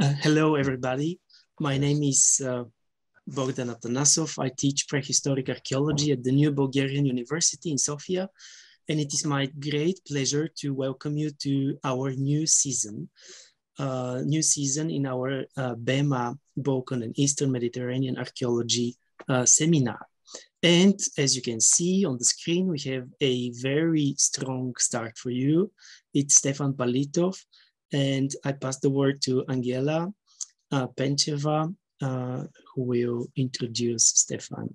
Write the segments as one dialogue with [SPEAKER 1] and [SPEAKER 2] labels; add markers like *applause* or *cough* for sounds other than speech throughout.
[SPEAKER 1] Uh, hello, everybody. My name is uh, Bogdan Atanasov. I teach prehistoric archaeology at the New Bulgarian University in Sofia. And it is my great pleasure to welcome you to our new season, uh, new season in our uh, BEMA, Balkan and Eastern Mediterranean Archaeology uh, seminar. And as you can see on the screen, we have a very strong start for you. It's Stefan Palitov, and I pass the word to Angela uh, uh, who will introduce Stefan.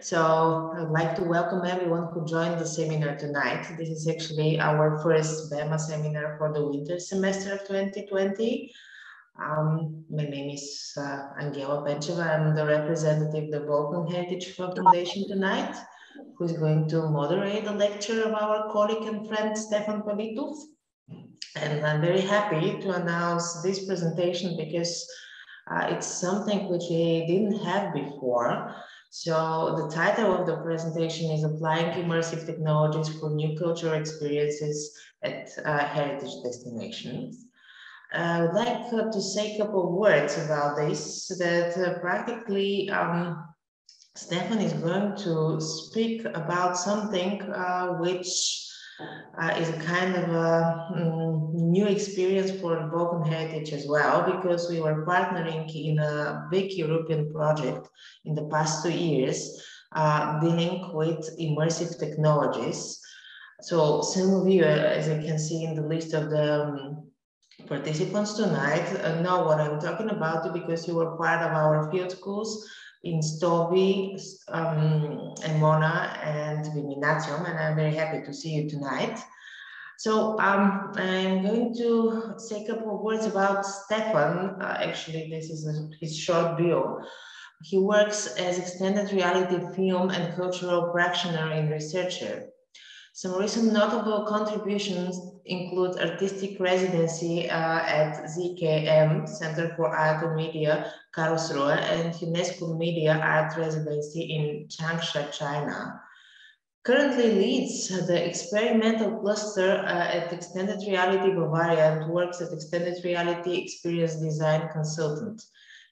[SPEAKER 2] So I'd like to welcome everyone who joined the seminar tonight. This is actually our first BEMA seminar for the winter semester of 2020. Um, my name is uh, Angela Pencheva. I'm the representative of the Balkan Heritage Foundation tonight, who is going to moderate the lecture of our colleague and friend Stefan Palitov. And I'm very happy to announce this presentation because uh, it's something which we didn't have before. So the title of the presentation is Applying Immersive Technologies for New Cultural Experiences at uh, Heritage Destinations. I would like uh, to say a couple of words about this, that uh, practically um, Stefan is going to speak about something uh, which uh, is a kind of a um, new experience for Balkan Heritage as well, because we were partnering in a big European project in the past two years, uh, dealing with immersive technologies. So some of you, as you can see in the list of the um, participants tonight uh, know what I'm talking about because you were part of our field schools in Stobi, um, and Mona and Viminacium, and I'm very happy to see you tonight. So um, I'm going to say a couple of words about Stefan. Uh, actually, this is a, his short bio. He works as extended reality film and cultural practitioner and researcher. Some recent notable contributions include artistic residency uh, at ZKM, Center for Art and Media, Karlsruhe, and UNESCO Media Art Residency in Changsha, China. Currently leads the experimental cluster uh, at Extended Reality Bavaria and works as Extended Reality Experience Design Consultant.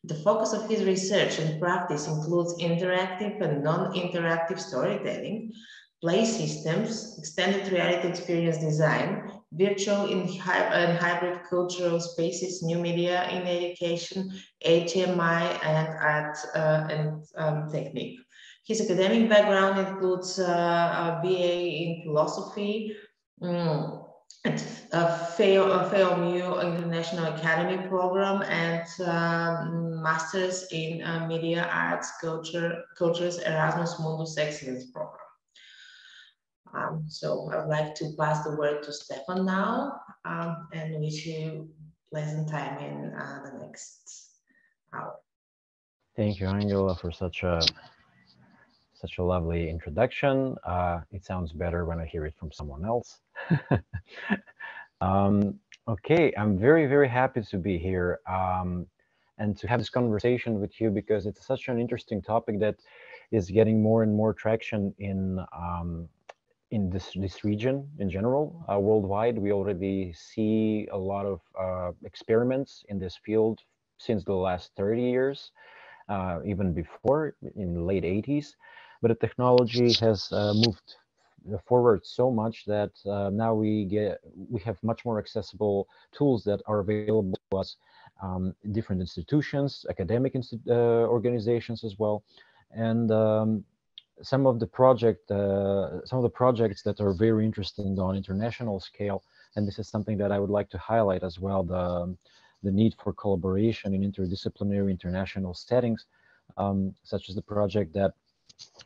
[SPEAKER 2] The focus of his research and practice includes interactive and non-interactive storytelling, play systems, extended reality experience design, virtual and hybrid cultural spaces, new media in education, HMI, and art uh, and um, technique. His academic background includes uh, a BA in philosophy, um, at a FAMU International Academy program and um, Masters in uh, Media Arts Culture, Cultures Erasmus Mundus Excellence program. Um, so I would like to pass the word to Stefan now um, and wish you pleasant time in uh, the next hour.
[SPEAKER 3] Thank you, Angela, for such a such a lovely introduction. Uh, it sounds better when I hear it from someone else. *laughs* um, okay, I'm very, very happy to be here um, and to have this conversation with you because it's such an interesting topic that is getting more and more traction in um, in this this region in general uh, worldwide we already see a lot of uh, experiments in this field since the last 30 years uh, even before in the late 80s but the technology has uh, moved forward so much that uh, now we get we have much more accessible tools that are available to us um, different institutions academic uh, organizations as well. And um, some of the project, uh, some of the projects that are very interesting on international scale, and this is something that I would like to highlight as well, the, the need for collaboration in interdisciplinary international settings, um, such as the project that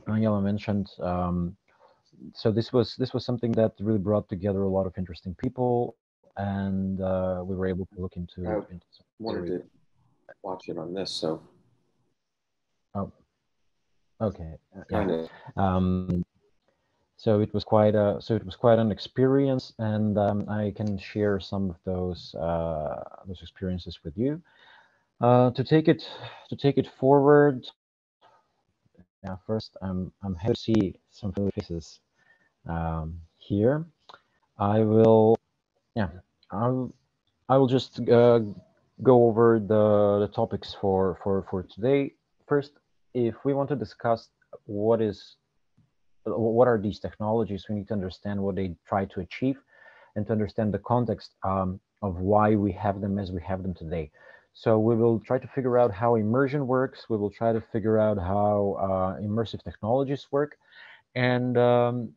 [SPEAKER 3] Angela mentioned. Um, so this was this was something that really brought together a lot of interesting people, and uh, we were able to look into.
[SPEAKER 4] I
[SPEAKER 3] into
[SPEAKER 4] wanted to watch it on this, so.
[SPEAKER 3] Oh, Okay.
[SPEAKER 4] Kind
[SPEAKER 3] of. Um, so it was quite a so it was quite an experience, and um, I can share some of those uh, those experiences with you. Uh, to take it to take it forward. Now, first, I'm I'm happy to see some faces um, here. I will, yeah, I'll, I will just uh, go over the, the topics for, for, for today. First, if we want to discuss what is what are these technologies, we need to understand what they try to achieve and to understand the context um, of why we have them as we have them today. So we will try to figure out how immersion works. We will try to figure out how uh, immersive technologies work. And um,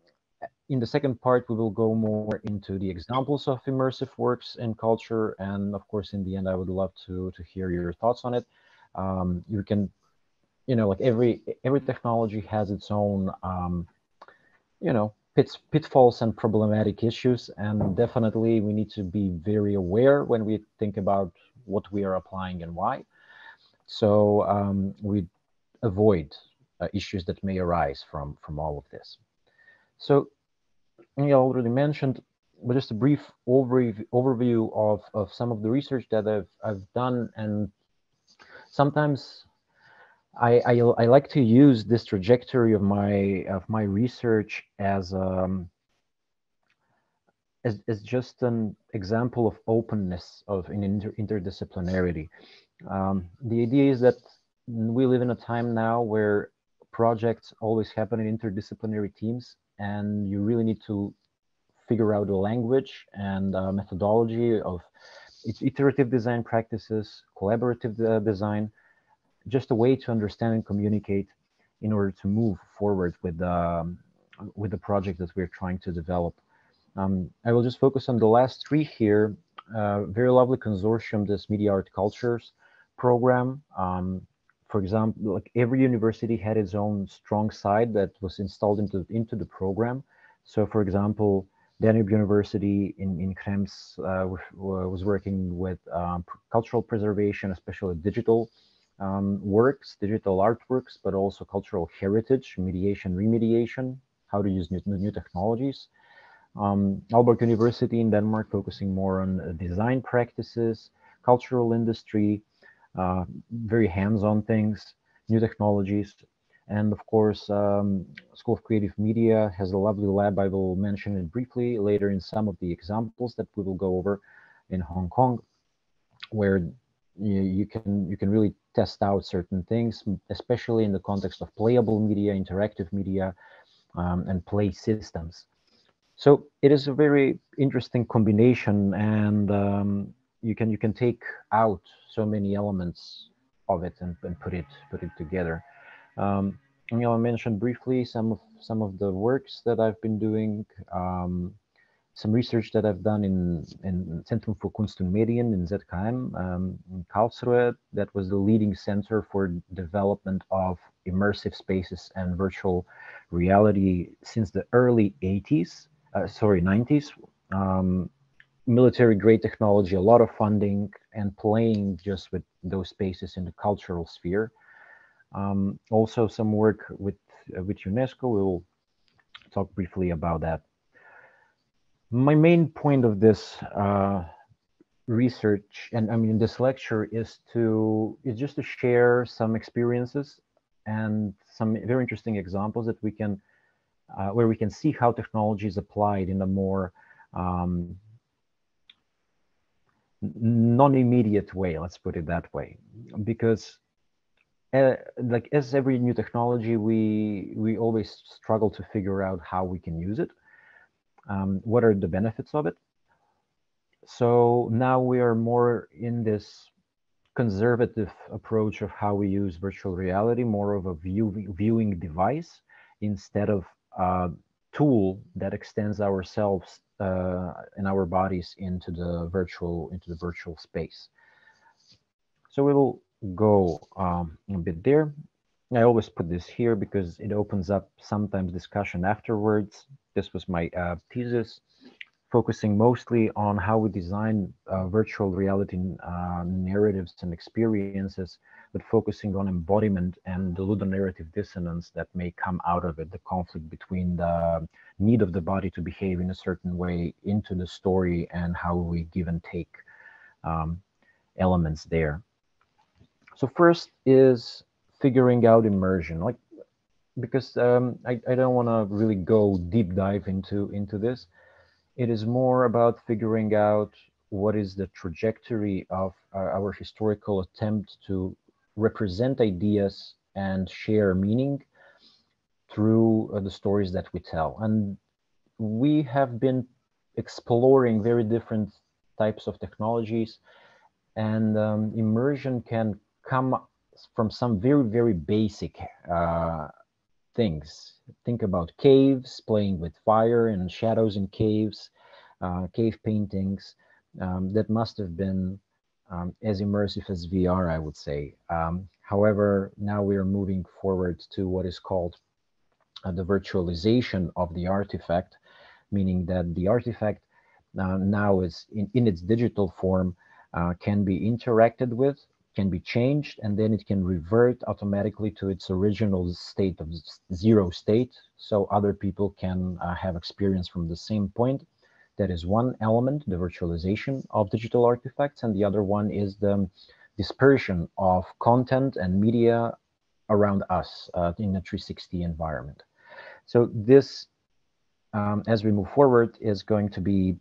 [SPEAKER 3] in the second part, we will go more into the examples of immersive works in culture. And of course, in the end, I would love to, to hear your thoughts on it. Um, you can, you know, like every every technology has its own, um, you know, pits, pitfalls and problematic issues. And definitely we need to be very aware when we think about what we are applying and why. So um, we avoid uh, issues that may arise from, from all of this. So I already mentioned, but just a brief overview, overview of, of some of the research that I've, I've done. And sometimes I, I, I, like to use this trajectory of my of my research as um, as, as just an example of openness of an inter interdisciplinarity. Um, the idea is that we live in a time now where projects always happen in interdisciplinary teams, and you really need to figure out the language and uh, methodology of iterative design practices, collaborative uh, design, just a way to understand and communicate in order to move forward with the, um, with the project that we're trying to develop. Um, I will just focus on the last three here. Uh, very lovely consortium, this Media Art Cultures program. Um, for example, like every university had its own strong side that was installed into, into the program. So for example, Danube University in, in Krems uh, was working with um, cultural preservation, especially digital um, works, digital artworks, but also cultural heritage, mediation, remediation, how to use new, new technologies. Um, Aalborg University in Denmark focusing more on design practices, cultural industry, uh, very hands-on things, new technologies. And of course, um, School of Creative Media has a lovely lab. I will mention it briefly later in some of the examples that we will go over in Hong Kong, where you, you can you can really test out certain things, especially in the context of playable media, interactive media, um, and play systems. So it is a very interesting combination, and um, you can you can take out so many elements of it and, and put it put it together. Um, you know, I mentioned briefly some of some of the works that I've been doing. Um, some research that I've done in, in Zentrum für Kunst und Medien in ZKM um, in Karlsruhe. That was the leading center for development of immersive spaces and virtual reality since the early 80s, uh, sorry, 90s. Um, military grade technology, a lot of funding, and playing just with those spaces in the cultural sphere. Um, also, some work with uh, with UNESCO. We will talk briefly about that my main point of this uh, research and I mean this lecture is to is just to share some experiences and some very interesting examples that we can uh, where we can see how technology is applied in a more um, non-immediate way let's put it that way. Because uh, like as every new technology we we always struggle to figure out how we can use it um, what are the benefits of it? So now we are more in this conservative approach of how we use virtual reality, more of a view, viewing device instead of a tool that extends ourselves uh, and our bodies into the virtual into the virtual space. So we will go um, a bit there. I always put this here because it opens up sometimes discussion afterwards this was my uh, thesis, focusing mostly on how we design uh, virtual reality uh, narratives and experiences, but focusing on embodiment and the ludonarrative dissonance that may come out of it, the conflict between the need of the body to behave in a certain way into the story and how we give and take um, elements there. So first is figuring out immersion. Like because um, I, I don't want to really go deep dive into into this. It is more about figuring out what is the trajectory of our, our historical attempt to represent ideas and share meaning through uh, the stories that we tell. And we have been exploring very different types of technologies and um, immersion can come from some very, very basic uh, things. Think about caves, playing with fire and shadows in caves, uh, cave paintings. Um, that must have been um, as immersive as VR, I would say. Um, however, now we are moving forward to what is called uh, the virtualization of the artifact, meaning that the artifact uh, now is in, in its digital form uh, can be interacted with, can be changed, and then it can revert automatically to its original state of zero state. So other people can uh, have experience from the same point. That is one element, the virtualization of digital artifacts, and the other one is the dispersion of content and media around us uh, in a 360 environment. So this, um, as we move forward, is going to be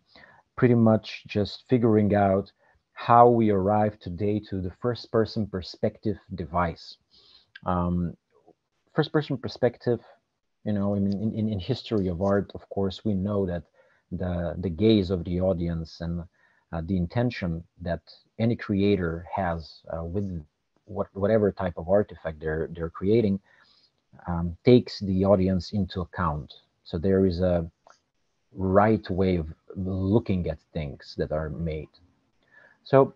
[SPEAKER 3] pretty much just figuring out how we arrive today to the first person perspective device. Um, first person perspective, you know, in, in, in history of art, of course, we know that the, the gaze of the audience and uh, the intention that any creator has uh, with what, whatever type of artifact they're, they're creating um, takes the audience into account. So there is a right way of looking at things that are made. So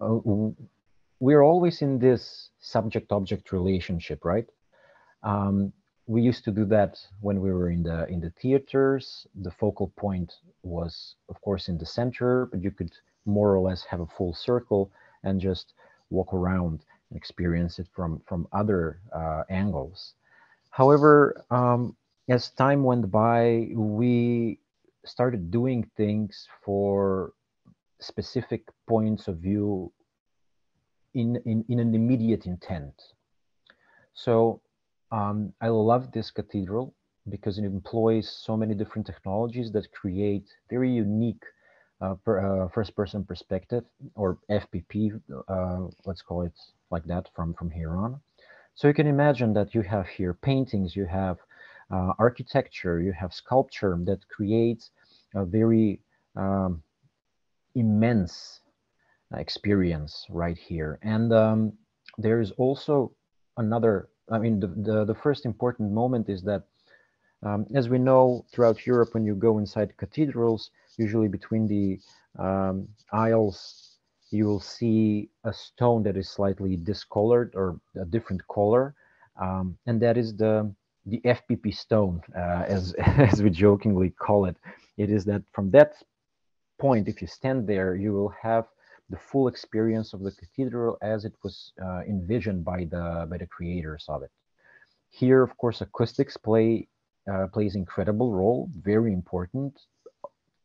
[SPEAKER 3] uh, we're always in this subject-object relationship, right? Um, we used to do that when we were in the in the theaters. The focal point was, of course, in the center, but you could more or less have a full circle and just walk around and experience it from from other uh, angles. However, um, as time went by, we started doing things for specific points of view in, in, in an immediate intent. So um, I love this cathedral because it employs so many different technologies that create very unique uh, per, uh, first-person perspective or FPP, uh, let's call it like that from, from here on. So you can imagine that you have here paintings, you have uh, architecture, you have sculpture that creates a very um, immense experience right here. And um, there is also another, I mean, the, the, the first important moment is that, um, as we know throughout Europe, when you go inside cathedrals, usually between the um, aisles, you will see a stone that is slightly discolored or a different color. Um, and that is the the FPP stone, uh, as, *laughs* as we jokingly call it. It is that from that point, if you stand there, you will have the full experience of the cathedral as it was uh, envisioned by the by the creators of it. Here, of course, acoustics play uh, plays incredible role, very important,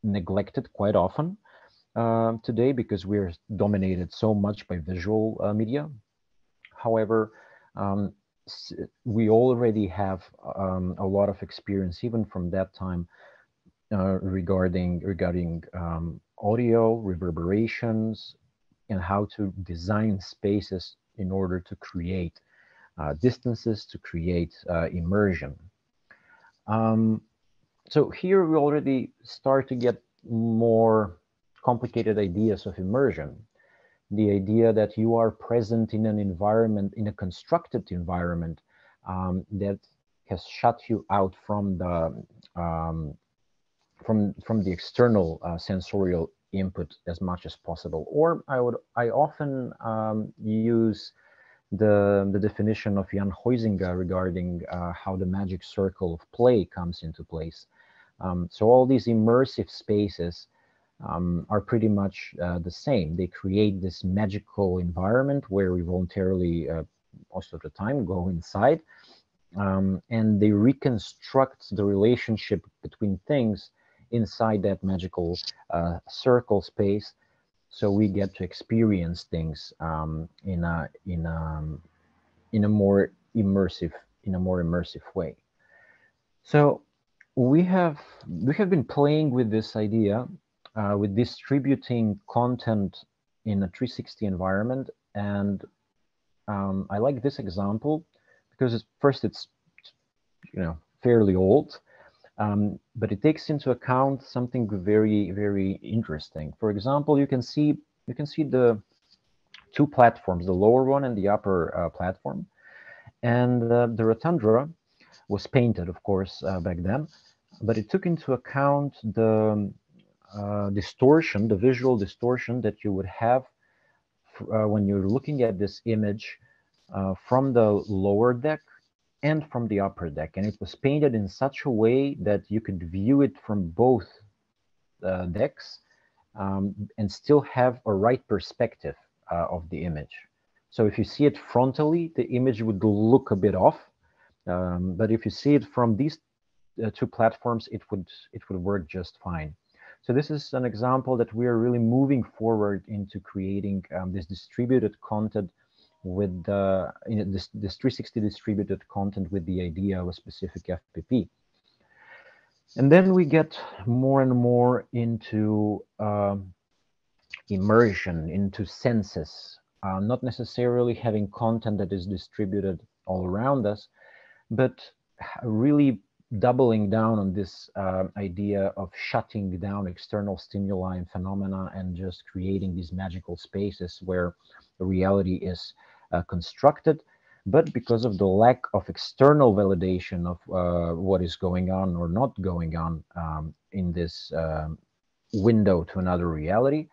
[SPEAKER 3] neglected quite often uh, today because we're dominated so much by visual uh, media. However, um, we already have um, a lot of experience, even from that time, uh, regarding regarding um, audio reverberations and how to design spaces in order to create uh, distances to create uh, immersion. Um, so here we already start to get more complicated ideas of immersion. The idea that you are present in an environment, in a constructed environment um, that has shut you out from the um, from from the external uh, sensorial input as much as possible. Or I would I often um, use the the definition of Jan Huizinga regarding uh, how the magic circle of play comes into place. Um, so all these immersive spaces um, are pretty much uh, the same. They create this magical environment where we voluntarily, uh, most of the time, go inside, um, and they reconstruct the relationship between things inside that magical uh, circle space. So we get to experience things um, in a in a um, in a more immersive in a more immersive way. So we have we have been playing with this idea uh, with distributing content in a 360 environment. And um, I like this example because it's, first it's, you know, fairly old, um, but it takes into account something very, very interesting. For example, you can see you can see the two platforms, the lower one and the upper uh, platform. And uh, the rotunda was painted, of course, uh, back then, but it took into account the uh, distortion, the visual distortion that you would have uh, when you're looking at this image uh, from the lower deck and from the upper deck. And it was painted in such a way that you could view it from both decks um, and still have a right perspective uh, of the image. So if you see it frontally, the image would look a bit off. Um, but if you see it from these uh, two platforms, it would it would work just fine. So this is an example that we are really moving forward into creating um, this distributed content with uh, this, this 360 distributed content with the idea of a specific FPP. And then we get more and more into um, immersion, into senses, uh, not necessarily having content that is distributed all around us, but really doubling down on this uh, idea of shutting down external stimuli and phenomena and just creating these magical spaces where reality is constructed but because of the lack of external validation of uh, what is going on or not going on um, in this um, window to another reality,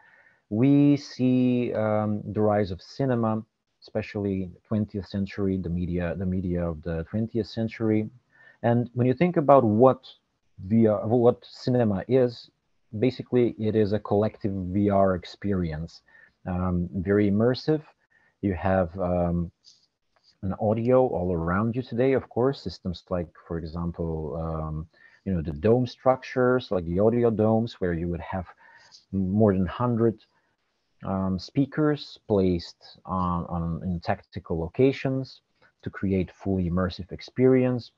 [SPEAKER 3] we see um, the rise of cinema, especially 20th century, the media, the media of the 20th century. And when you think about what VR, what cinema is, basically it is a collective VR experience, um, very immersive. You have um, an audio all around you today, of course, systems like, for example, um, you know, the dome structures, like the audio domes, where you would have more than 100 um, speakers placed on, on in tactical locations to create fully immersive experience,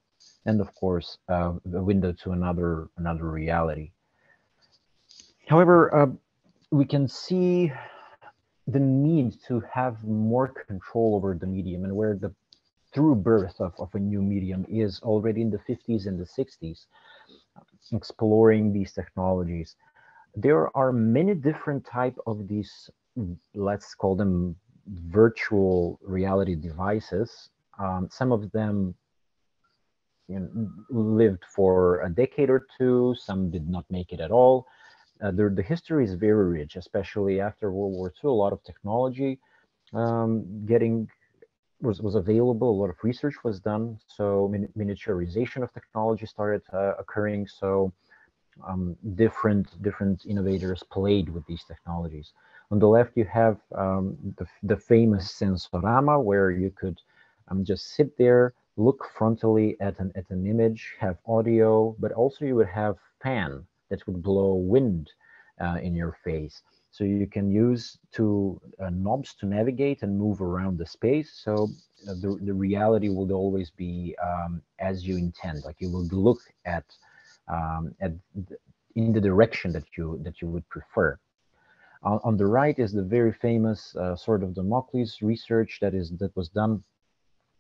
[SPEAKER 3] and of course, uh, a window to another another reality. However, uh, we can see the need to have more control over the medium and where the true birth of, of a new medium is already in the 50s and the 60s, exploring these technologies. There are many different type of these, let's call them virtual reality devices. Um, some of them you know, lived for a decade or two, some did not make it at all. Uh, the, the history is very rich, especially after World War II. A lot of technology um, getting was was available. A lot of research was done. So min miniaturization of technology started uh, occurring. So um, different different innovators played with these technologies. On the left, you have um, the, the famous Sensorama, where you could um, just sit there, look frontally at an at an image, have audio, but also you would have fan that would blow wind uh, in your face. So you can use two uh, knobs to navigate and move around the space. So uh, the, the reality will always be um, as you intend, like you will look at, um, at in the direction that you that you would prefer. On, the right is the very famous uh, Sword of Damocles research that is that was done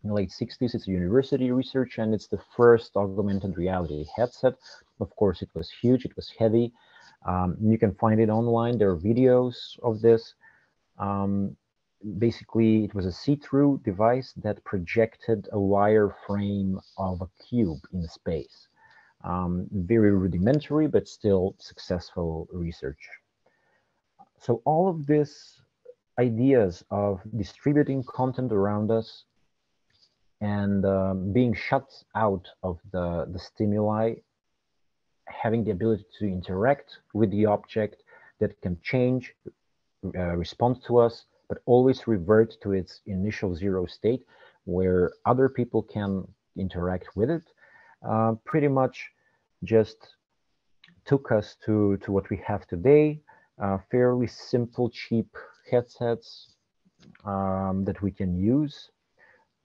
[SPEAKER 3] in the late 60s. It's a university research and it's the first augmented reality headset. Of course, it was huge, it was heavy. Um, you can find it online. There are videos of this. Um, basically, it was a see-through device that projected a wire frame of a cube in space. Um, very rudimentary, but still successful research. So all of these ideas of distributing content around us and um, being shut out of the, the stimuli, having the ability to interact with the object that can change, uh, respond to us, but always revert to its initial zero state where other people can interact with it, uh, pretty much just took us to, to what we have today, uh, fairly simple, cheap headsets um, that we can use.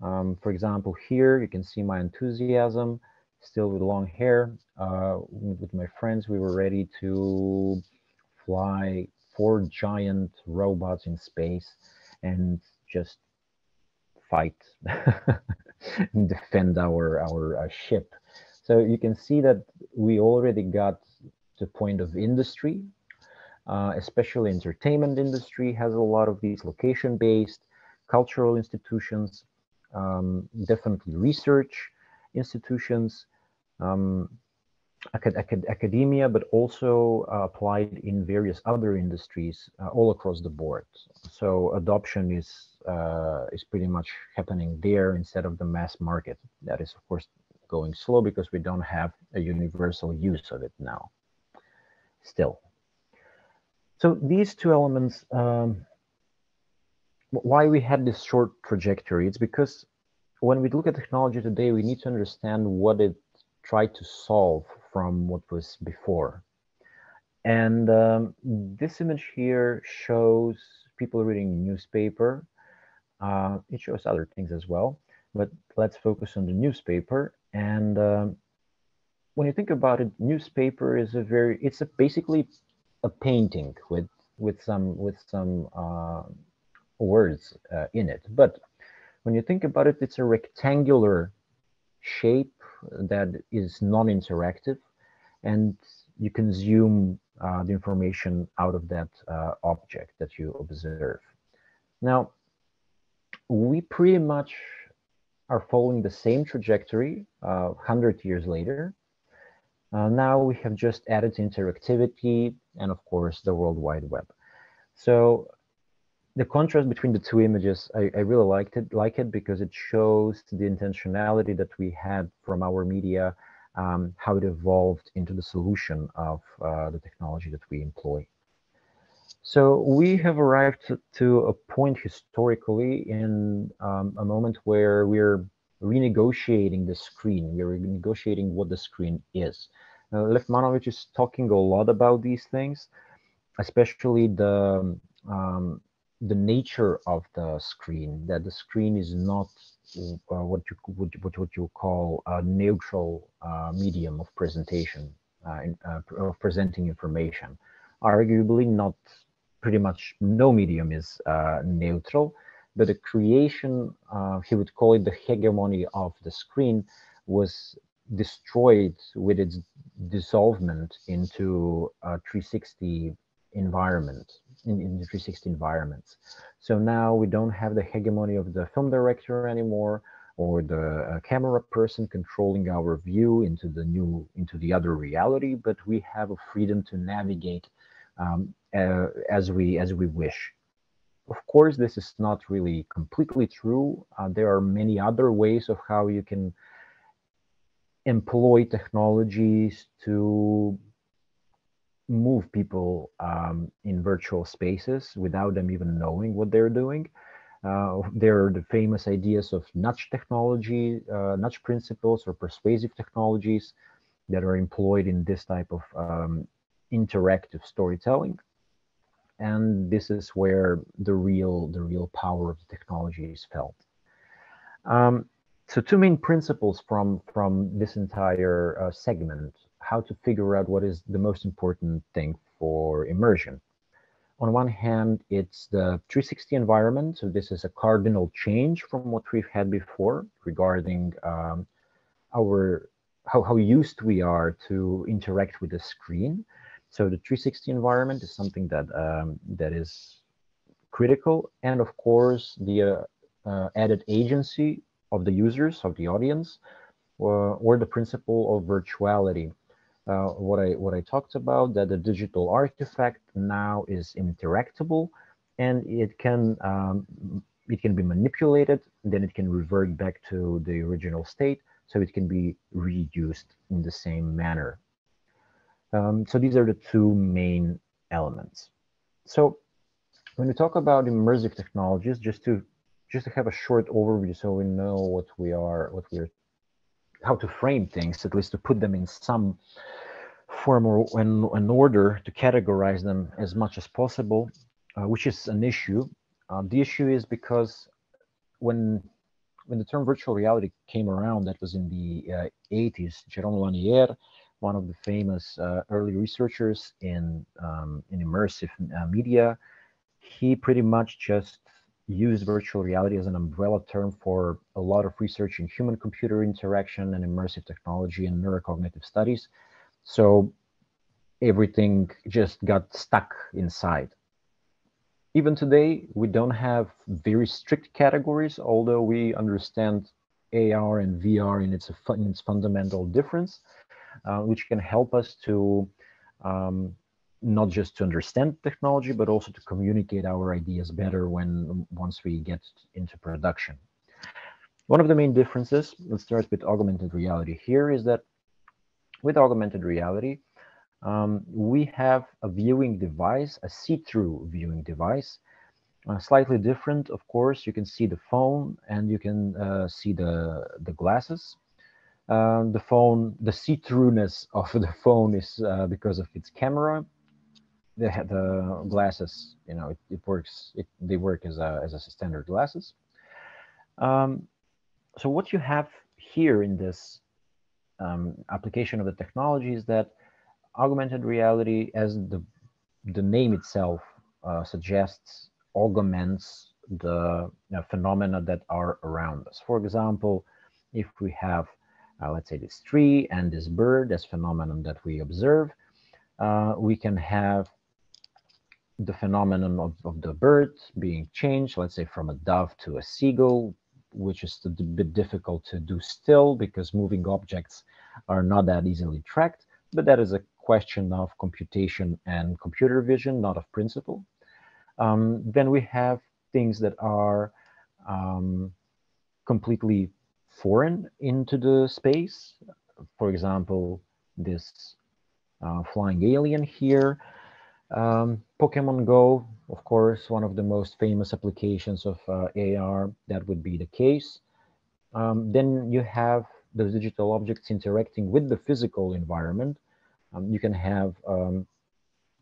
[SPEAKER 3] Um, for example, here you can see my enthusiasm, still with long hair. Uh, with my friends, we were ready to fly four giant robots in space and just fight *laughs* and defend our, our, our ship. So you can see that we already got to point of industry, uh, especially entertainment industry has a lot of these location-based cultural institutions, um, definitely research institutions, um, acad acad academia, but also uh, applied in various other industries uh, all across the board. So adoption is uh, is pretty much happening there instead of the mass market. That is, of course, going slow because we don't have a universal use of it now. Still. So these two elements, um, why we had this short trajectory, it's because when we look at technology today, we need to understand what it tried to solve from what was before. And um, this image here shows people reading newspaper. Uh, it shows other things as well, but let's focus on the newspaper. And um, when you think about it, newspaper is a very, it's a basically a painting with with some with some uh, words uh, in it. But when you think about it, it's a rectangular shape that is non-interactive and you consume uh, the information out of that uh, object that you observe. Now, we pretty much are following the same trajectory uh, 100 years later. Uh, now we have just added interactivity and of course the World Wide Web. So the contrast between the two images, I, I, really liked it, like it because it shows the intentionality that we had from our media, um, how it evolved into the solution of uh, the technology that we employ. So we have arrived to, a point historically in um, a moment where we're renegotiating the screen. We're renegotiating what the screen is. Uh, Lev Manovich is talking a lot about these things, especially the um, the nature of the screen, that the screen is not uh, what you would what, what you call a neutral uh, medium of presentation, uh, in, uh, of presenting information. Arguably, not pretty much no medium is uh, neutral, but the creation, uh, he would call it the hegemony of the screen, was destroyed with its dissolvement into a 360 environment in, in the 360 environments. So now we don't have the hegemony of the film director anymore or the uh, camera person controlling our view into the new into the other reality but we have a freedom to navigate um, uh, as we as we wish of course this is not really completely true uh, there are many other ways of how you can employ technologies to move people um, in virtual spaces without them even knowing what they're doing. Uh, there are the famous ideas of nudge technology, uh, nudge principles or persuasive technologies that are employed in this type of um, interactive storytelling. And this is where the real, the real power of the technology is felt. Um, so two main principles from, from this entire uh, segment how to figure out what is the most important thing for immersion. On one hand, it's the 360 environment. So this is a cardinal change from what we've had before regarding um, our how, how used we are to interact with the screen. So the 360 environment is something that um, that is critical. And of course, the uh, uh, added agency of the users, of the audience, or, or the principle of virtuality. Uh, what I what I talked about that the digital artifact now is interactable, and it can um, it can be manipulated. Then it can revert back to the original state, so it can be reused in the same manner. Um, so these are the two main elements. So when we talk about immersive technologies, just to just to have a short overview, so we know what we are, what we're how to frame things, at least to put them in some form or in, in order to categorize them as much as possible, uh, which is an issue. Uh, the issue is because when when the term virtual reality came around, that was in the uh, 80s, Jaron Lanier, one of the famous uh, early researchers in, um, in immersive uh, media. He pretty much just used virtual reality as an umbrella term for a lot of research in human-computer interaction and immersive technology and neurocognitive studies. So everything just got stuck inside. Even today, we don't have very strict categories, although we understand AR and VR in its, in its fundamental difference, uh, which can help us to um, not just to understand technology, but also to communicate our ideas better when once we get into production. One of the main differences, let's start with augmented reality here, is that with augmented reality, um, we have a viewing device, a see-through viewing device, uh, slightly different, of course. You can see the phone and you can uh, see the, the glasses. Um, the phone, the see-throughness of *laughs* the phone is uh, because of its camera. The, the glasses, you know, it, it works, it, they work as a, as a standard glasses. Um, so what you have here in this um, application of the technology is that augmented reality, as the, the name itself uh, suggests, augments the you know, phenomena that are around us. For example, if we have, uh, let's say, this tree and this bird as phenomenon that we observe, uh, we can have the phenomenon of, of the bird being changed, let's say from a dove to a seagull, which is a bit difficult to do still because moving objects are not that easily tracked, but that is a question of computation and computer vision, not of principle. Um, then we have things that are um, completely foreign into the space. For example, this uh, flying alien here. Um, Pokemon Go, of course, one of the most famous applications of uh, AR, that would be the case. Um, then you have those digital objects interacting with the physical environment. Um, you can have um,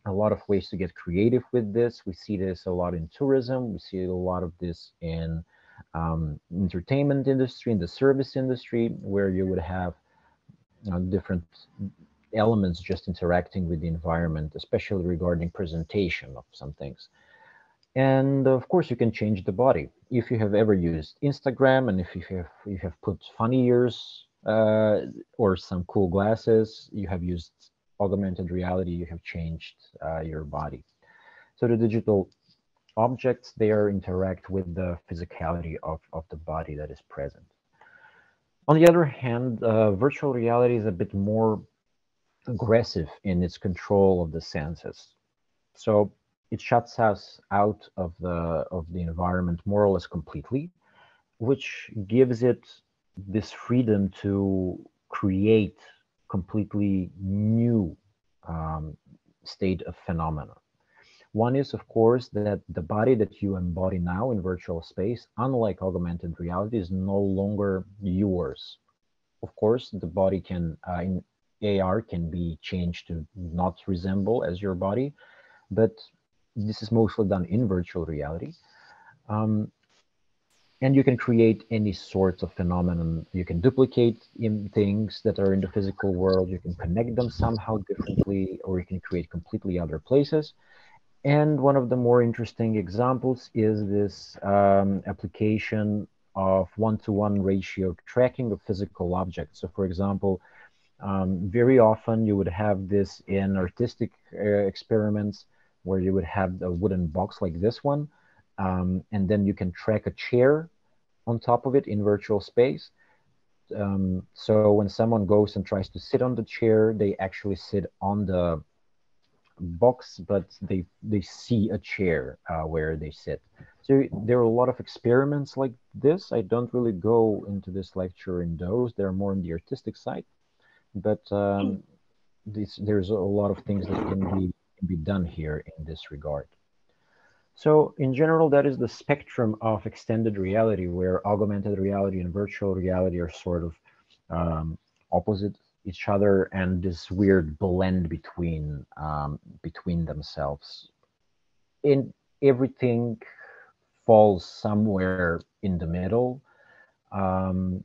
[SPEAKER 3] a lot of ways to get creative with this. We see this a lot in tourism. We see a lot of this in um, entertainment industry, in the service industry, where you would have different elements just interacting with the environment, especially regarding presentation of some things. And of course, you can change the body. If you have ever used Instagram and if you have, you have put funny ears uh, or some cool glasses, you have used augmented reality, you have changed uh, your body. So the digital objects there interact with the physicality of, of the body that is present. On the other hand, uh, virtual reality is a bit more aggressive in its control of the senses. So it shuts us out of the of the environment more or less completely, which gives it this freedom to create completely new um, state of phenomena. One is, of course, that the body that you embody now in virtual space, unlike augmented reality, is no longer yours. Of course, the body can, uh, in AR, can be changed to not resemble as your body, but this is mostly done in virtual reality. Um, and you can create any sorts of phenomenon. You can duplicate in things that are in the physical world. You can connect them somehow differently, or you can create completely other places. And one of the more interesting examples is this um, application of one-to-one -one ratio tracking of physical objects. So for example, um, very often you would have this in artistic uh, experiments where you would have a wooden box like this one, um, and then you can track a chair on top of it in virtual space. Um, so when someone goes and tries to sit on the chair, they actually sit on the box, but they they see a chair uh, where they sit. So there are a lot of experiments like this. I don't really go into this lecture in those. They're more on the artistic side, but um, this, there's a lot of things that can be can be done here in this regard. So in general, that is the spectrum of extended reality where augmented reality and virtual reality are sort of um, opposite each other and this weird blend between um, between themselves. In everything falls somewhere in the middle. Um,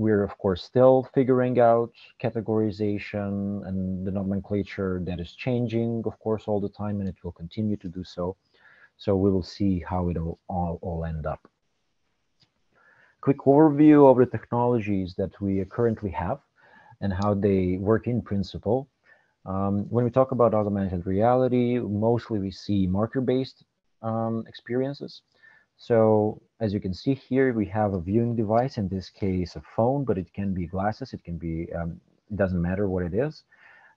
[SPEAKER 3] we're of course still figuring out categorization and the nomenclature that is changing, of course, all the time, and it will continue to do so. So we will see how it'll all, all end up. Quick overview of the technologies that we currently have and how they work in principle. Um, when we talk about augmented reality, mostly we see marker-based um, experiences. So as you can see here, we have a viewing device, in this case, a phone, but it can be glasses, it can be, um, it doesn't matter what it is.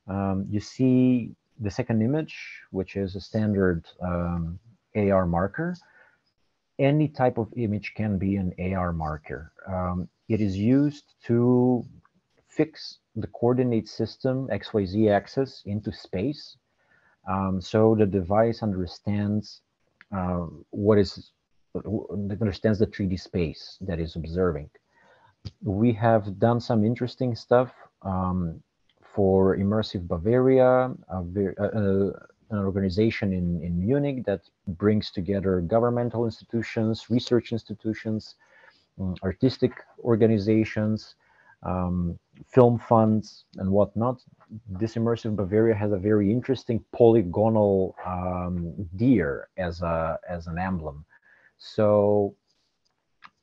[SPEAKER 3] Um, you see the second image, which is a standard um, AR marker. Any type of image can be an AR marker. Um, it is used to fix the coordinate system XYZ axis into space. Um, so the device understands uh, what is understands the 3D space that is observing. We have done some interesting stuff um, for Immersive Bavaria, an organization in, in Munich that brings together governmental institutions, research institutions, um, artistic organizations, um, film funds, and whatnot. This Immersive Bavaria has a very interesting polygonal um, deer as, a, as an emblem. So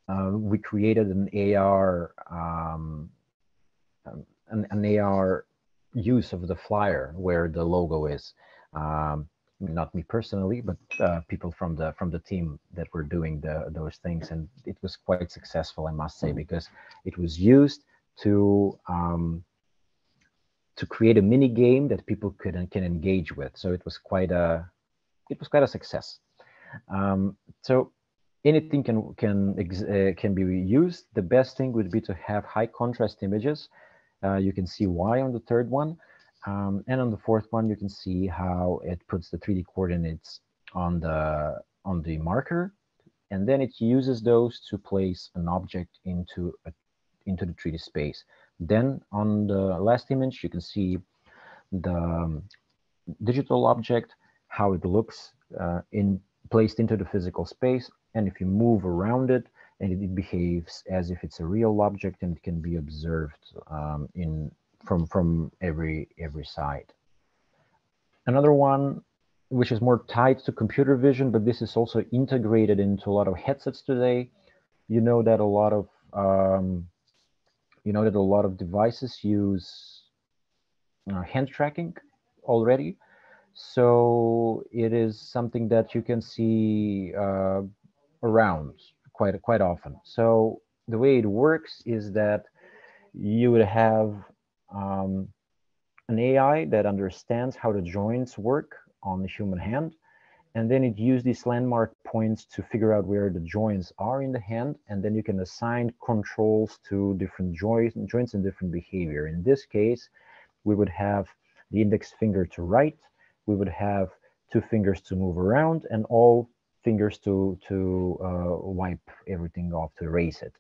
[SPEAKER 3] uh, we created an AR, um, an, an, AR use of the flyer where the logo is. Um, not me personally, but uh, people from the from the team that were doing the those things, and it was quite successful, I must say, because it was used to um, to create a mini game that people could can engage with. So it was quite a it was quite a success. Um, so anything can can uh, can be used. The best thing would be to have high contrast images. Uh, you can see why on the third one. Um, and on the fourth one, you can see how it puts the 3D coordinates on the on the marker, and then it uses those to place an object into a, into the 3D space. Then on the last image, you can see the um, digital object, how it looks uh, in placed into the physical space, and if you move around it, and it behaves as if it's a real object and it can be observed um, in from from every every side. Another one which is more tied to computer vision, but this is also integrated into a lot of headsets today. You know that a lot of um, you know that a lot of devices use uh, hand tracking already. So it is something that you can see uh, around quite quite often. So the way it works is that you would have um, an AI that understands how the joints work on the human hand. And then it uses these landmark points to figure out where the joints are in the hand. And then you can assign controls to different joints, joints and different behavior. In this case, we would have the index finger to write. We would have two fingers to move around and all fingers to, to uh, wipe everything off, to erase it.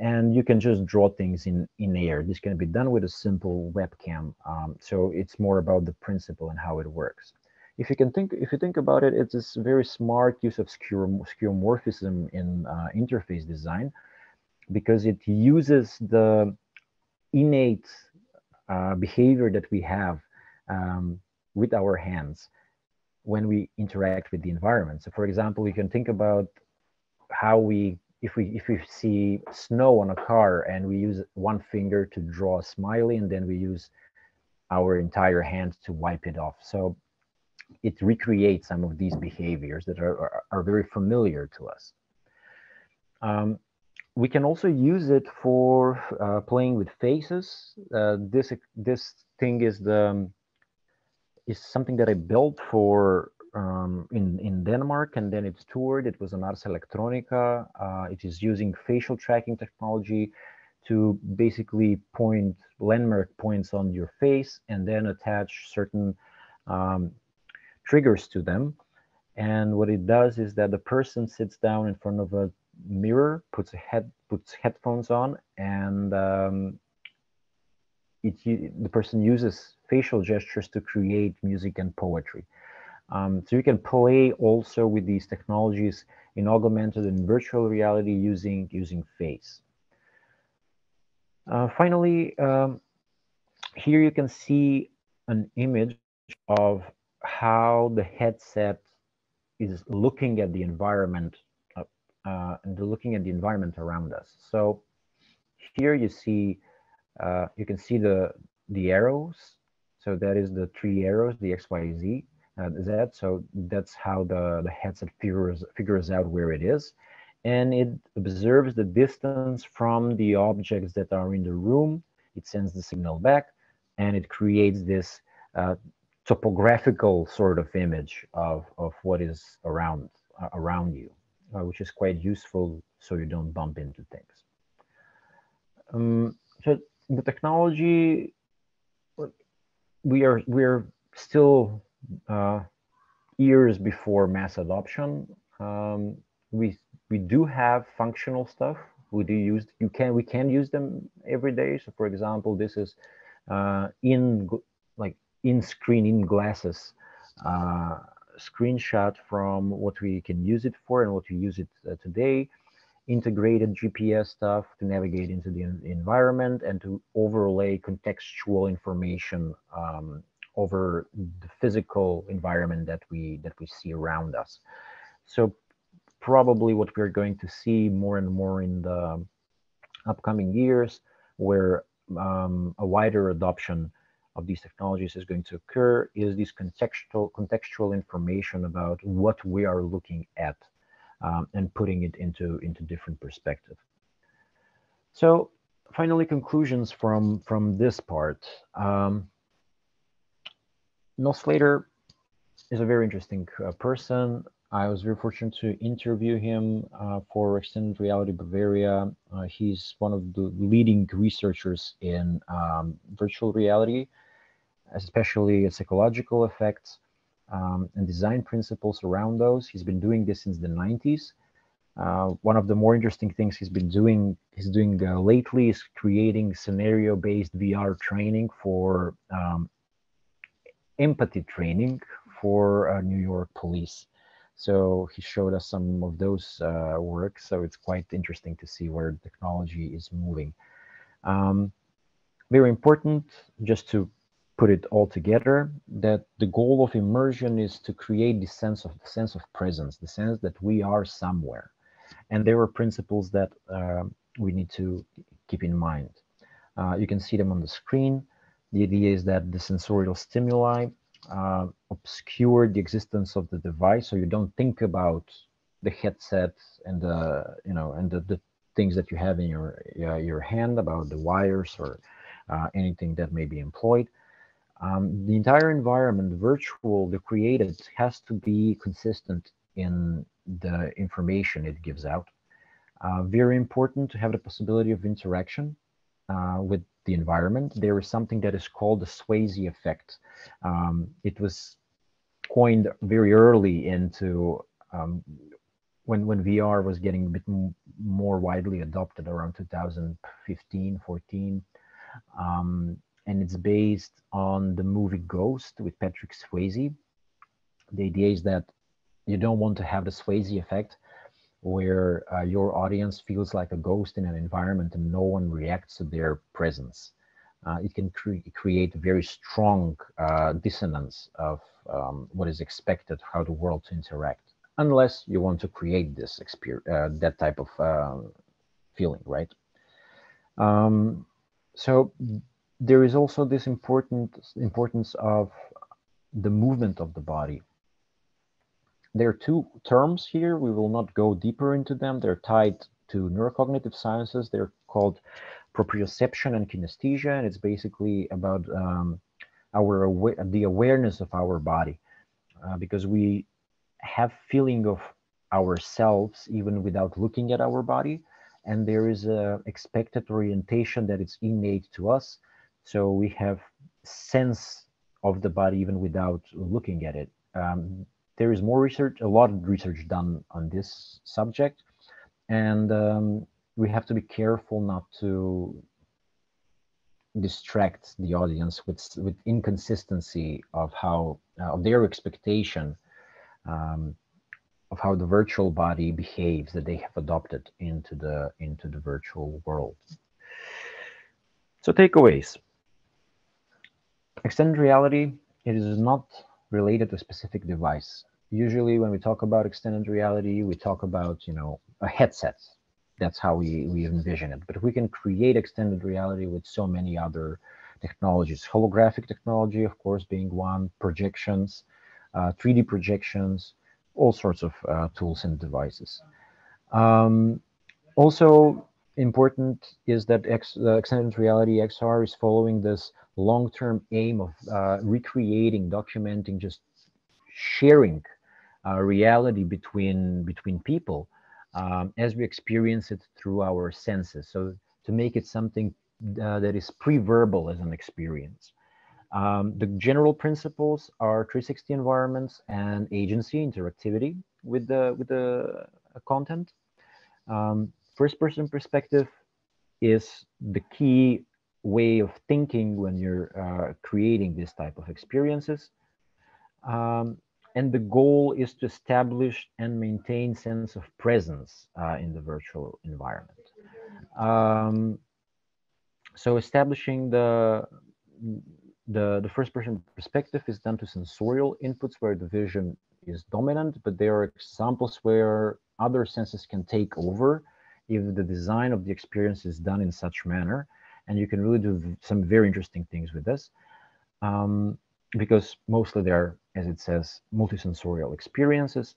[SPEAKER 3] And you can just draw things in in air. This can be done with a simple webcam um, so it's more about the principle and how it works. If you can think if you think about it it's this very smart use of skeuomorphism in uh, interface design because it uses the innate uh, behavior that we have um, with our hands when we interact with the environment. So for example you can think about how we if we if we see snow on a car and we use one finger to draw a smiley and then we use our entire hand to wipe it off. So it recreates some of these behaviors that are, are, are very familiar to us. Um, we can also use it for uh, playing with faces. Uh, this this thing is the is something that i built for um, in, in Denmark and then it's toured. It was an Ars Electronica. Uh, it is using facial tracking technology to basically point landmark points on your face and then attach certain um, triggers to them. And what it does is that the person sits down in front of a mirror, puts a head, puts headphones on, and um, it, the person uses facial gestures to create music and poetry. Um, so you can play also with these technologies in augmented and virtual reality using, using face. Uh, finally, um, here you can see an image of how the headset is looking at the environment uh, uh, and looking at the environment around us. So here you see, uh, you can see the the arrows. So that is the three arrows, the X, Y, Z, uh, Z. So that's how the, the headset figures, figures out where it is. And it observes the distance from the objects that are in the room. It sends the signal back and it creates this uh, topographical sort of image of, of what is around, uh, around you, uh, which is quite useful so you don't bump into things. Um, so the technology, we are we're still uh, years before mass adoption. Um, we we do have functional stuff. We do use you can we can use them every day. So for example, this is uh, in like in screen in glasses uh, screenshot from what we can use it for and what we use it uh, today integrated GPS stuff to navigate into the environment and to overlay contextual information um, over the physical environment that we that we see around us. So probably what we're going to see more and more in the upcoming years, where um, a wider adoption of these technologies is going to occur, is this contextual contextual information about what we are looking at um, and putting it into into different perspective. So finally, conclusions from from this part. Um, Slater is a very interesting uh, person. I was very fortunate to interview him uh, for Extended Reality Bavaria. Uh, he's one of the leading researchers in um, virtual reality, especially psychological effects um, and design principles around those. He's been doing this since the 90s. Uh, one of the more interesting things he's been doing he's doing uh, lately is creating scenario-based VR training for um, empathy training for uh, New York police. So he showed us some of those uh, works. So it's quite interesting to see where technology is moving. Um, very important, just to put it all together that the goal of immersion is to create the sense of the sense of presence the sense that we are somewhere. And there are principles that uh, we need to keep in mind. Uh, you can see them on the screen. The idea is that the sensorial stimuli uh, obscure the existence of the device so you don't think about the headset and the you know and the, the things that you have in your your hand about the wires or uh, anything that may be employed um, the entire environment, virtual, the created, has to be consistent in the information it gives out. Uh, very important to have the possibility of interaction uh, with the environment. There is something that is called the Swayze effect. Um, it was coined very early into um, when when VR was getting a bit more widely adopted around 2015, 14. Um, and it's based on the movie Ghost with Patrick Swayze. The idea is that you don't want to have the Swayze effect where uh, your audience feels like a ghost in an environment and no one reacts to their presence. Uh, it can cre create very strong uh, dissonance of um, what is expected, how the world to interact, unless you want to create this experience, uh, that type of uh, feeling, right? Um, so there is also this important importance of the movement of the body. There are two terms here. We will not go deeper into them. They're tied to neurocognitive sciences. They're called proprioception and kinesthesia, and it's basically about um, our awa the awareness of our body, uh, because we have feeling of ourselves even without looking at our body, and there is a expected orientation that is innate to us so we have sense of the body even without looking at it. Um, there is more research, a lot of research done on this subject, and um, we have to be careful not to distract the audience with with inconsistency of how uh, of their expectation um, of how the virtual body behaves that they have adopted into the into the virtual world. So takeaways. Extended reality, it is not related to a specific device. Usually when we talk about extended reality, we talk about, you know, a headset. That's how we, we envision it. But we can create extended reality with so many other technologies. Holographic technology, of course, being one, projections, uh, 3D projections, all sorts of uh, tools and devices. Um, also important is that X, uh, extended reality XR is following this long-term aim of uh, recreating, documenting, just sharing uh, reality between between people um, as we experience it through our senses. So to make it something uh, that is pre-verbal as an experience. Um, the general principles are 360 environments and agency, interactivity with the with the uh, content. Um, first person perspective is the key way of thinking when you're uh, creating this type of experiences. Um, and the goal is to establish and maintain sense of presence uh, in the virtual environment. Um, so establishing the, the, the first person perspective is done to sensorial inputs where the vision is dominant, but there are examples where other senses can take over if the design of the experience is done in such manner. And you can really do some very interesting things with this. Um, because mostly they're, as it says, multisensorial experiences.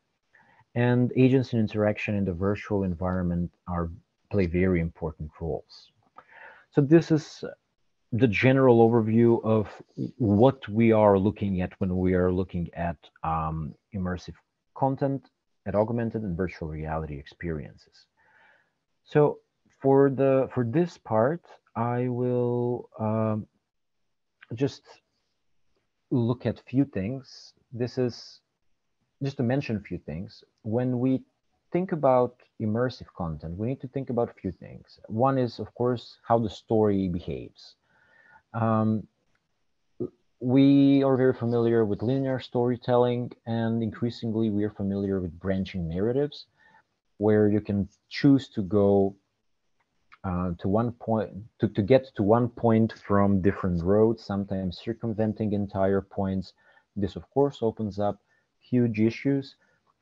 [SPEAKER 3] And agents and interaction in the virtual environment are play very important roles. So this is the general overview of what we are looking at when we are looking at um, immersive content at augmented and virtual reality experiences. So for the for this part, I will um, just look at few things. This is just to mention a few things. When we think about immersive content, we need to think about a few things. One is, of course, how the story behaves. Um, we are very familiar with linear storytelling, and increasingly we are familiar with branching narratives where you can choose to go uh, to one point to, to get to one point from different roads, sometimes circumventing entire points. This, of course, opens up huge issues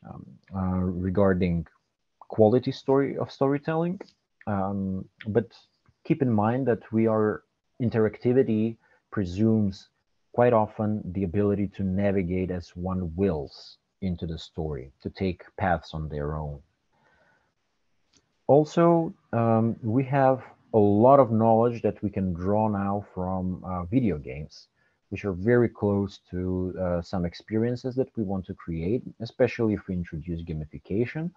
[SPEAKER 3] um, uh, regarding quality story of storytelling. Um, but keep in mind that we are interactivity presumes quite often the ability to navigate as one wills into the story, to take paths on their own. Also, um, we have a lot of knowledge that we can draw now from uh, video games, which are very close to uh, some experiences that we want to create, especially if we introduce gamification,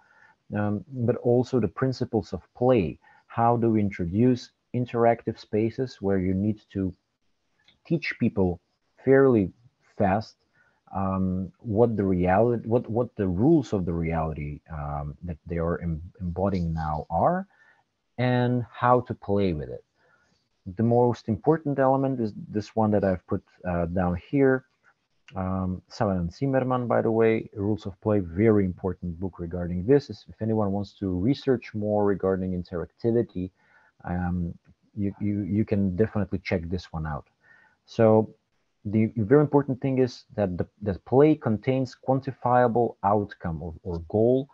[SPEAKER 3] um, but also the principles of play. How do we introduce interactive spaces where you need to teach people fairly fast um, what the reality, what what the rules of the reality um, that they are em embodying now are, and how to play with it. The most important element is this one that I've put uh, down here. Um, and Zimmerman, by the way, Rules of Play, very important book regarding this. If anyone wants to research more regarding interactivity, um, you, you, you can definitely check this one out. So the very important thing is that the, the play contains quantifiable outcome or, or goal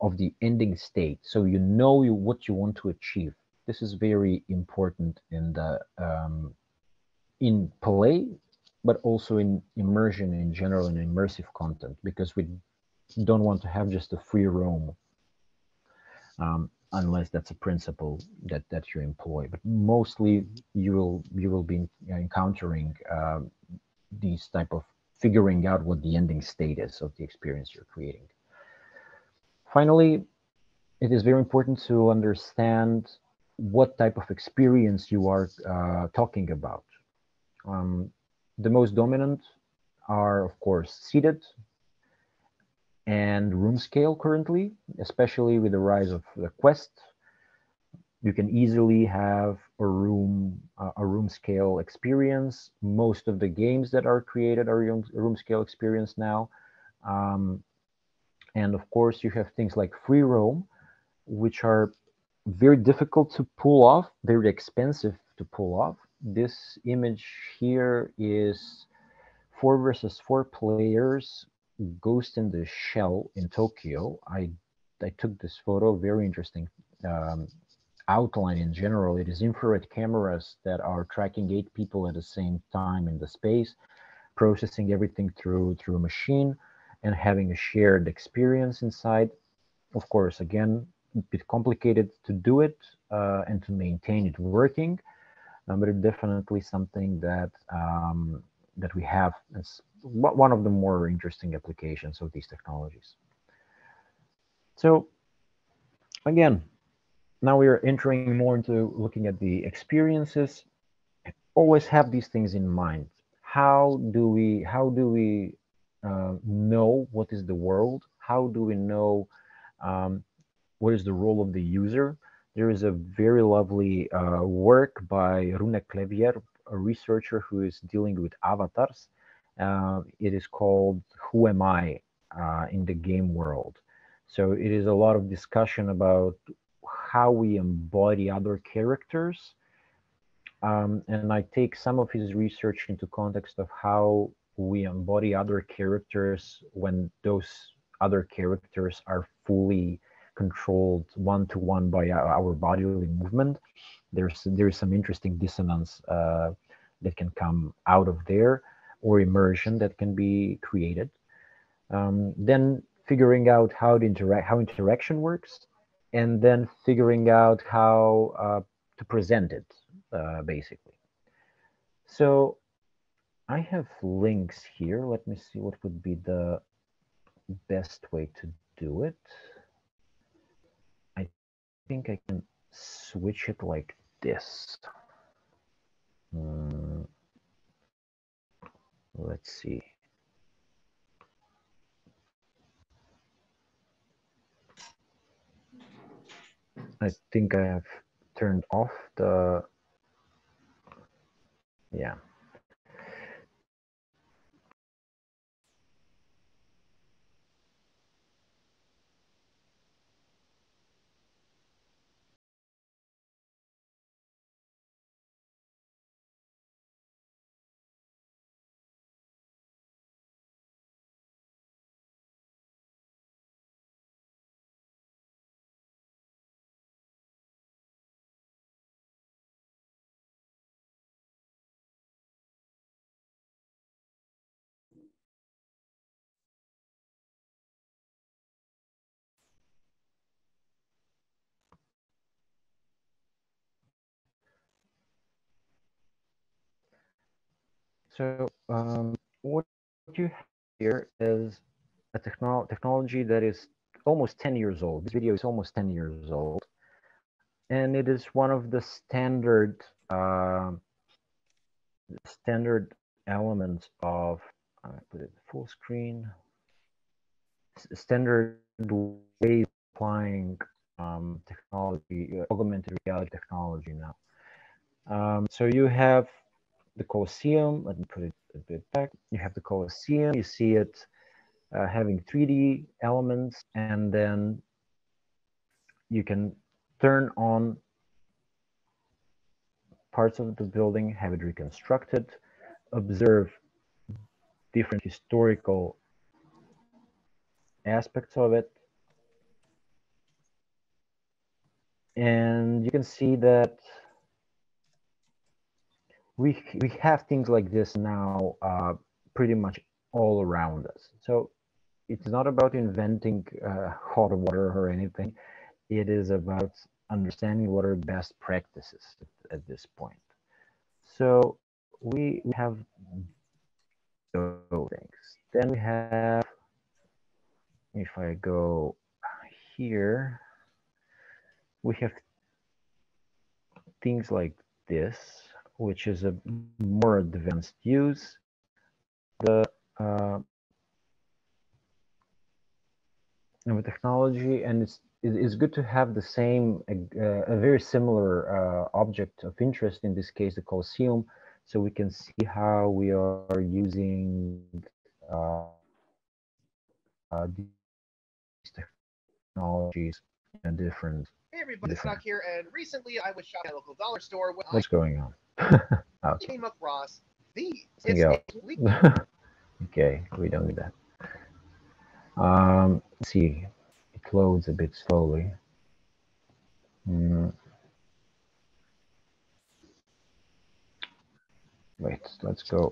[SPEAKER 3] of the ending state. So you know you, what you want to achieve. This is very important in the um, in play, but also in immersion in general and immersive content because we don't want to have just a free roam um, unless that's a principle that that you employ. But mostly you will you will be encountering um, these type of figuring out what the ending state is of the experience you're creating. Finally, it is very important to understand what type of experience you are uh, talking about. Um, the most dominant are, of course, seated and room scale currently, especially with the rise of the Quest you can easily have a room uh, a room scale experience. Most of the games that are created are room, room scale experience now. Um, and of course you have things like free roam which are very difficult to pull off very expensive to pull off. This image here is four versus four players, Ghost in the Shell in Tokyo. I, I took this photo, very interesting um, outline in general. It is infrared cameras that are tracking eight people at the same time in the space, processing everything through, through a machine and having a shared experience inside. Of course, again, a bit complicated to do it uh, and to maintain it working, um, but definitely something that um, that we have as one of the more interesting applications of these technologies. So again, now we are entering more into looking at the experiences. Always have these things in mind. How do we how do we uh, know what is the world? How do we know um, what is the role of the user? There is a very lovely uh, work by Rune Klevjer, a researcher who is dealing with avatars. Uh, it is called Who Am I uh, in the game world. So it is a lot of discussion about how we embody other characters. Um, and I take some of his research into context of how we embody other characters when those other characters are fully controlled one to one by our bodily movement. There's there's some interesting dissonance uh, that can come out of there, or immersion that can be created. Um, then figuring out how the interact how interaction works, and then figuring out how uh, to present it, uh, basically. So I have links here. Let me see what would be the best way to do it. I think I can switch it like this. Hmm. Let's see. I think I have turned off the, yeah. So um, what you have here is a technolo technology that is almost 10 years old. This video is almost 10 years old. And it is one of the standard uh, standard elements of, I put it full screen, standard ways applying um, technology, uh, augmented reality technology now. Um, so you have the Colosseum. Let me put it a bit back. You have the Colosseum. You see it uh, having 3D elements, and then you can turn on parts of the building, have it reconstructed, observe different historical aspects of it. And you can see that we we have things like this now uh, pretty much all around us. So it's not about inventing uh, hot water or anything. It is about understanding what are best practices at, at this point. So we, have those things. Then we have, if I go here, we have things like this which is a more advanced use. The uh, of technology, and it's it's good to have the same, uh, a very similar uh, object of interest, in this case, the Colosseum, so we can see how we are using uh, uh these technologies in different
[SPEAKER 5] Hey everybody, it's Snuck here, and recently I was shopping at a local dollar store.
[SPEAKER 3] What's
[SPEAKER 5] I...
[SPEAKER 3] going on? *laughs* *laughs* Okay.
[SPEAKER 5] came across these.
[SPEAKER 3] There
[SPEAKER 5] It's
[SPEAKER 3] you
[SPEAKER 5] a
[SPEAKER 3] go.
[SPEAKER 5] week- *laughs*
[SPEAKER 3] okay, we don't do that. Um, let's see, it loads a bit slowly. Mm. Wait, let's go.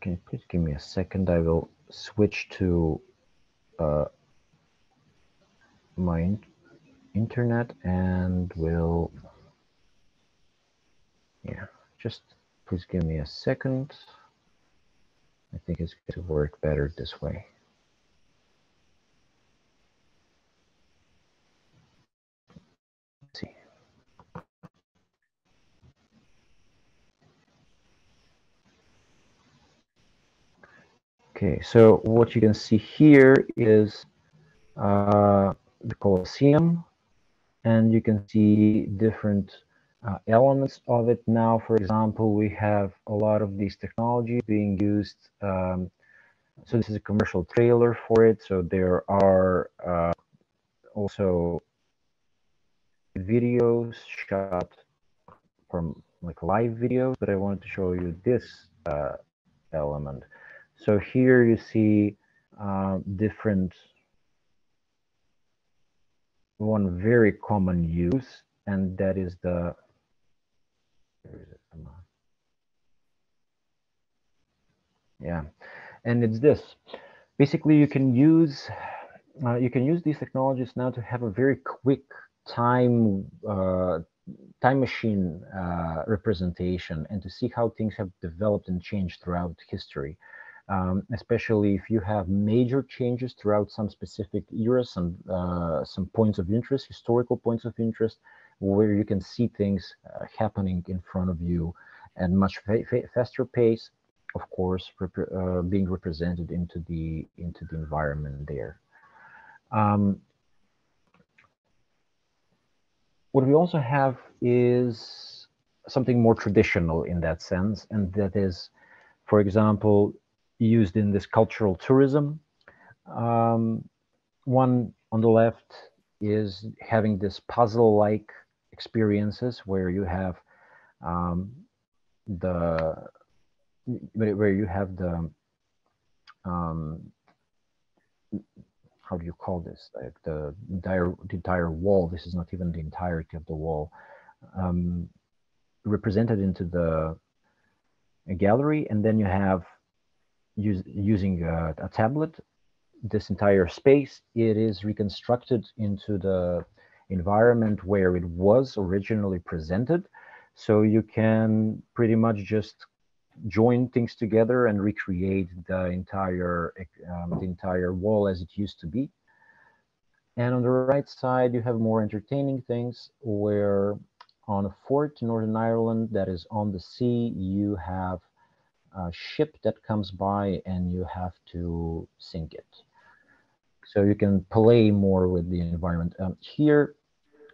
[SPEAKER 3] Can you please give me a second? I will switch to uh, my in- internet and will yeah, just please give me a second. I think it's going to work better this way. See. Okay, so what you can see here is uh, the Colosseum, and you can see different uh, elements of it now. For example, we have a lot of these technologies being used. Um, so this is a commercial trailer for it. So there are uh, also videos shot from like live videos, but I wanted to show you this uh, element. So here you see uh, different, one very common use, and that is the. Yeah, and it's this. Basically, you can use uh, you can use these technologies now to have a very quick time uh, time machine uh, representation and to see how things have developed and changed throughout history. Um, especially if you have major changes throughout some specific eras, some uh, some points of interest, historical points of interest, where you can see things uh, happening in front of you at much fa fa faster pace of course rep uh, being represented into the into the environment there. Um, what we also have is something more traditional in that sense and that is for example used in this cultural tourism. Um, one on the left is having this puzzle-like experiences where you have um, the where you have the um, how do you call this? Like the entire the entire wall. This is not even the entirety of the wall. Um, represented into the gallery. And then you have use, using a, a tablet this entire space it is reconstructed into the environment where it was originally presented. So you can pretty much just join things together and recreate the entire um, the entire wall as it used to be. And on the right side you have more entertaining things where on a fort in northern ireland that is on the sea you have a ship that comes by and you have to sink it so you can play more with the environment um, here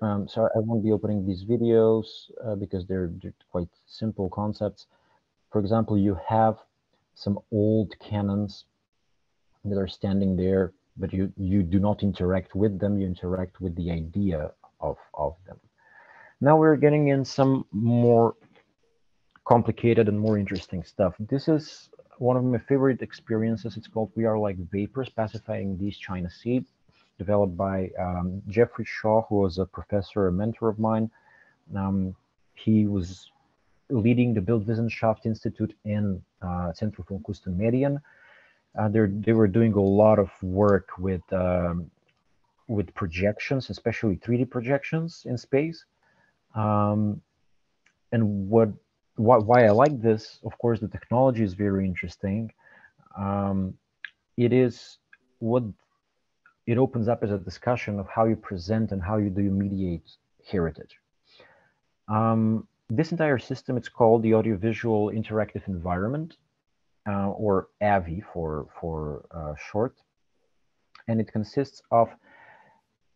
[SPEAKER 3] um, so I won't be opening these videos uh, because they're, they're, quite simple concepts. For example, you have some old cannons that are standing there, but you, you do not interact with them, you interact with the idea of, of them. Now we're getting in some more complicated and more interesting stuff. This is one of my favorite experiences. It's called We Are Like Vapors, Pacifying the China Sea developed by um, Jeffrey Shaw, who was a professor, a mentor of mine. Um, he was leading the Bildwissenschaft Institute in uh, Zentrum von Kunst Uh, they were doing a lot of work with um, with projections, especially 3D projections in space. Um, and what why, why I like this, of course, the technology is very interesting. Um, it is what it opens up as a discussion of how you present and how you do you mediate heritage. Um, this entire system, it's called the Audiovisual Interactive Environment, uh, or AVI for, for uh, short. And it consists of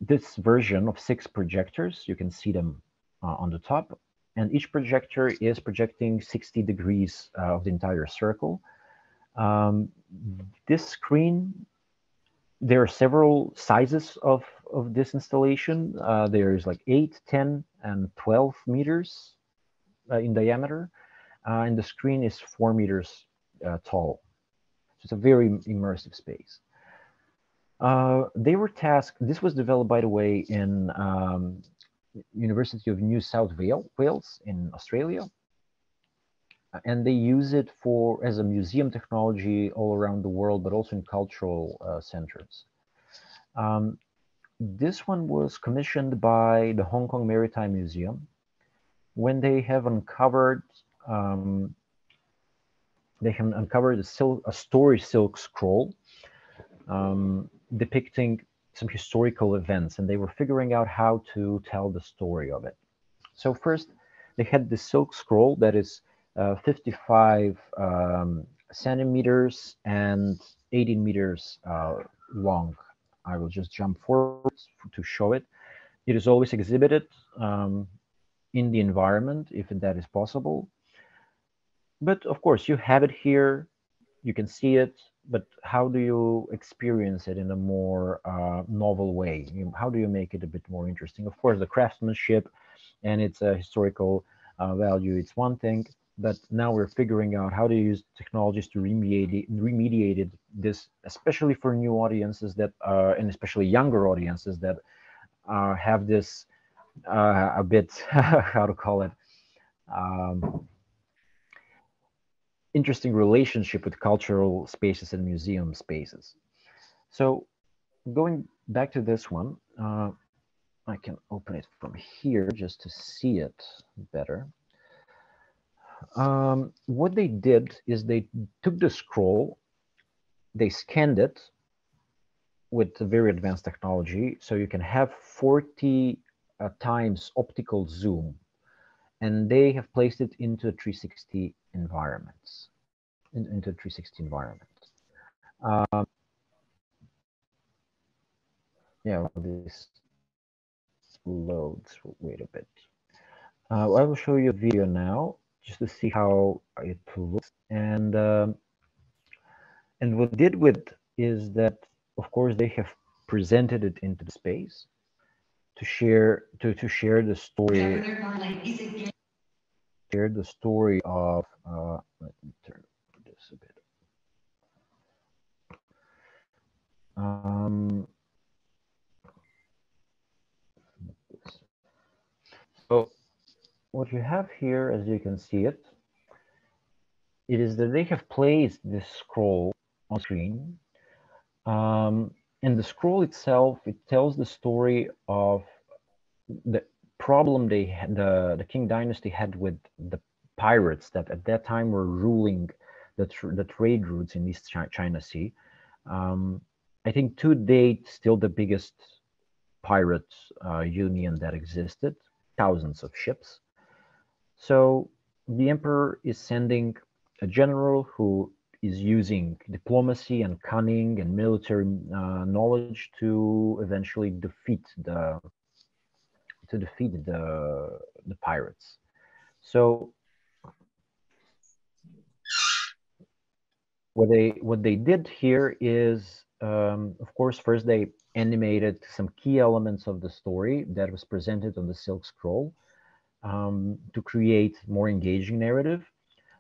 [SPEAKER 3] this version of six projectors. You can see them uh, on the top. And each projector is projecting 60 degrees uh, of the entire circle. Um, this screen there are several sizes of, of this installation. Uh, there's like 8, 10, and 12 meters uh, in diameter. Uh, and the screen is 4 meters uh, tall. So it's a very immersive space. Uh, they were tasked, this was developed, by the way, in um, University of New South Wales in Australia and they use it for as a museum technology all around the world, but also in cultural uh, centers. Um, this one was commissioned by the Hong Kong Maritime Museum when they have uncovered um, they have uncovered a, silk, a story silk scroll um, depicting some historical events, and they were figuring out how to tell the story of it. So first, they had the silk scroll that is uh, 55 um, centimeters and 18 meters uh, long. I will just jump forward to show it. It is always exhibited um, in the environment if that is possible. But of course, you have it here, you can see it, but how do you experience it in a more uh, novel way? How do you make it a bit more interesting? Of course, the craftsmanship and its a historical uh, value, it's one thing, but now we're figuring out how to use technologies to remediate remediate it, this, especially for new audiences that are, and especially younger audiences that uh, have this uh, a bit, *laughs* how to call it, um, interesting relationship with cultural spaces and museum spaces. So going back to this one, uh, I can open it from here just to see it better um, what they did is they took the scroll, they scanned it with very advanced technology. So you can have 40 uh, times optical zoom and they have placed it into a 360 environments, in, into a 360 environment. Um, yeah, this loads, wait a bit. Uh, I will show you a video now just to see how it looks. And um, and what did with is that, of course, they have presented it into the space to share to to share the story. Share the story of. Uh, let me turn this a bit. Um, so what you have here, as you can see it, it is that they have placed this scroll on screen. Um, and the scroll itself, it tells the story of the problem they the, the Qing dynasty had with the pirates that at that time were ruling the, tr the trade routes in East China Sea. Um, I think to date, still the biggest pirate uh, union that existed, thousands of ships. So the emperor is sending a general who is using diplomacy and cunning and military uh, knowledge to eventually defeat the to defeat the the pirates. So what they what they did here is um, of course first they animated some key elements of the story that was presented on the silk scroll um, to create more engaging narrative.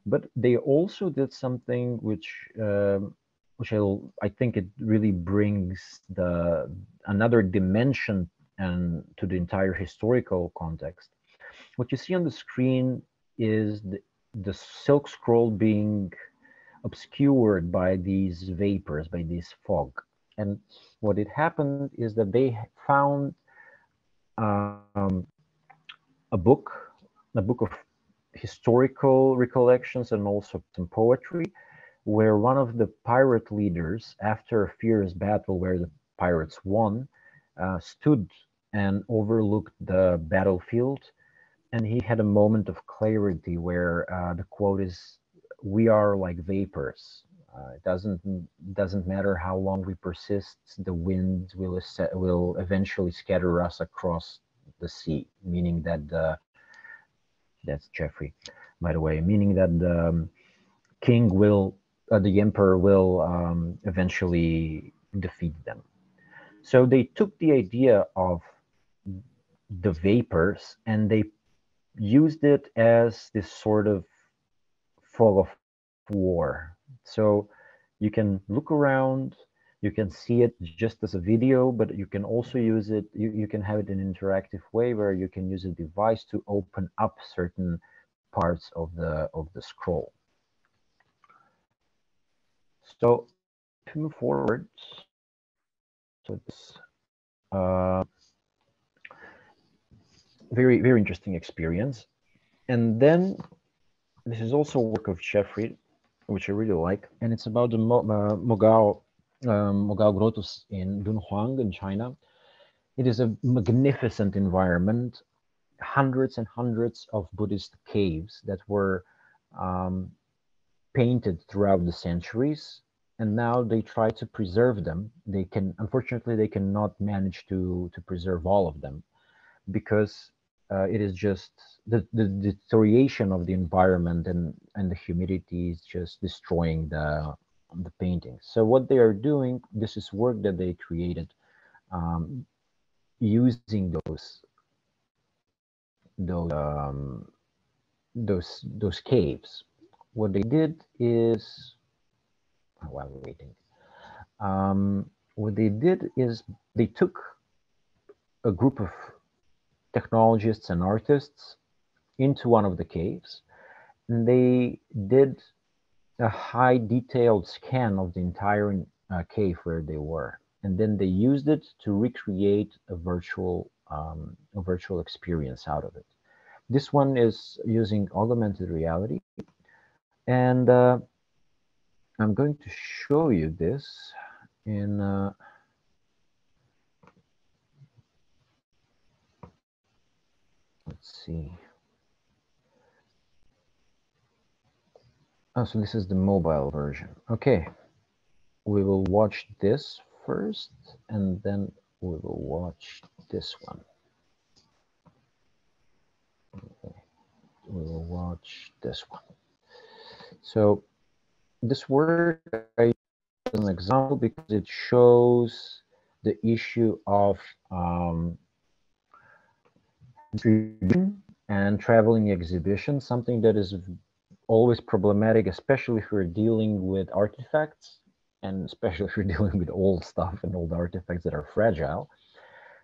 [SPEAKER 3] But they also did something which um, which I, I think it really brings the another dimension and to the entire historical context. What you see on the screen is the, the silk scroll being obscured by these vapors, by this fog. And what it happened is that they found um, a book, a book of historical recollections and also some poetry, where one of the pirate leaders, after a fierce battle where the pirates won, stood and overlooked the battlefield. And he had a moment of clarity where uh, the quote is, we are like vapors. Uh, it doesn't doesn't matter how long we persist. The wind will will eventually scatter us across the sea, meaning that the that's Jeffrey, by the way, meaning that the um, king will, uh, the emperor will um, eventually defeat them. So they took the idea of the vapors and they used it as this sort of fog of war. So you can look around, you can see it just as a video, but you can also use it, you, you can have it in an interactive way where you can use a device to open up certain parts of the of the scroll. So to move forward, so this uh, very very interesting experience, and then this is also work of Jeffrey, which I really like, and it's about the uh, Mogao um, Mogao Grottoes in Dunhuang in China. It is a magnificent environment, hundreds and hundreds of Buddhist caves that were um, painted throughout the centuries and now they try to preserve them. They can unfortunately they cannot manage to to preserve all of them because uh, it is just the, the deterioration of the environment and and the humidity is just destroying the the paintings so what they are doing this is work that they created um, using those those um, those those caves. What they did is while waiting. Um, what they did is they took a group of technologists and artists into one of the caves and they did a high detailed scan of the entire uh, cave where they were and then they used it to recreate a virtual um, a virtual experience out of it this one is using augmented reality and uh, I'm going to show you this in uh, let's see. Oh, so this is the mobile version. Okay, we will watch this first and then we will watch this one. Okay. We will watch this one. So this word I as an example because it shows the issue of um, and traveling exhibition, something that is always problematic, especially if we're dealing with artifacts and especially *laughs* if you're dealing with old stuff and old artifacts that are fragile.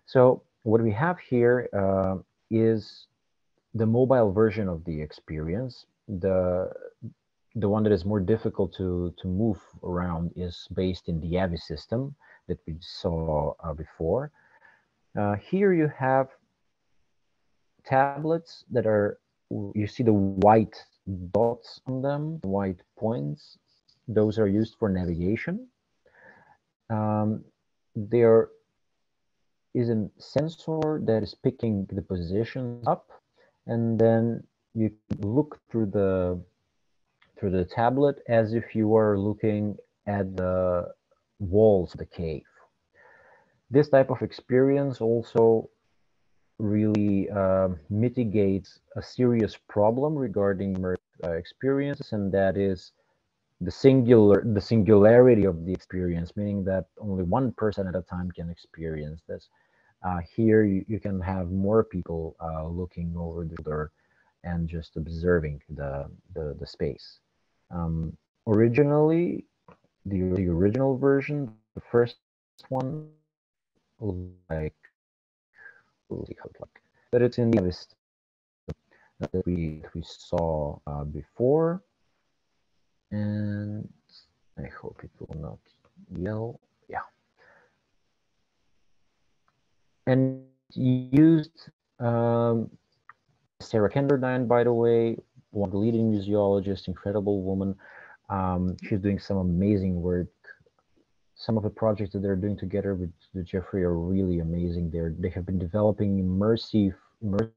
[SPEAKER 3] So what we have here uh, is the mobile version of the experience. The the one that is more difficult to, to move around is based in the AVI system that we saw uh, before. Uh, here you have tablets that are, you see the white dots on them, white points. Those are used for navigation. Um, there is a sensor that is picking the positions up and then you look through the through the tablet as if you were looking at the walls of the cave. This type of experience also really uh, mitigates a serious problem regarding uh, experiences, and that is the singular the singularity of the experience, meaning that only one person at a time can experience this. Uh, here, you, you can have more people uh, looking over the door and just observing the, the, the space. Um, originally, the, the original version, the first one, like, like, but it's in the list that we we saw uh, before, and I hope it will not yell. Yeah, and used um, Sarah Kenderdine, by the way, one of the leading museologists, incredible woman. Um, she's doing some amazing work. Some of the projects that they're doing together with, Jeffrey are really amazing. They're, they have been developing immersive, immersive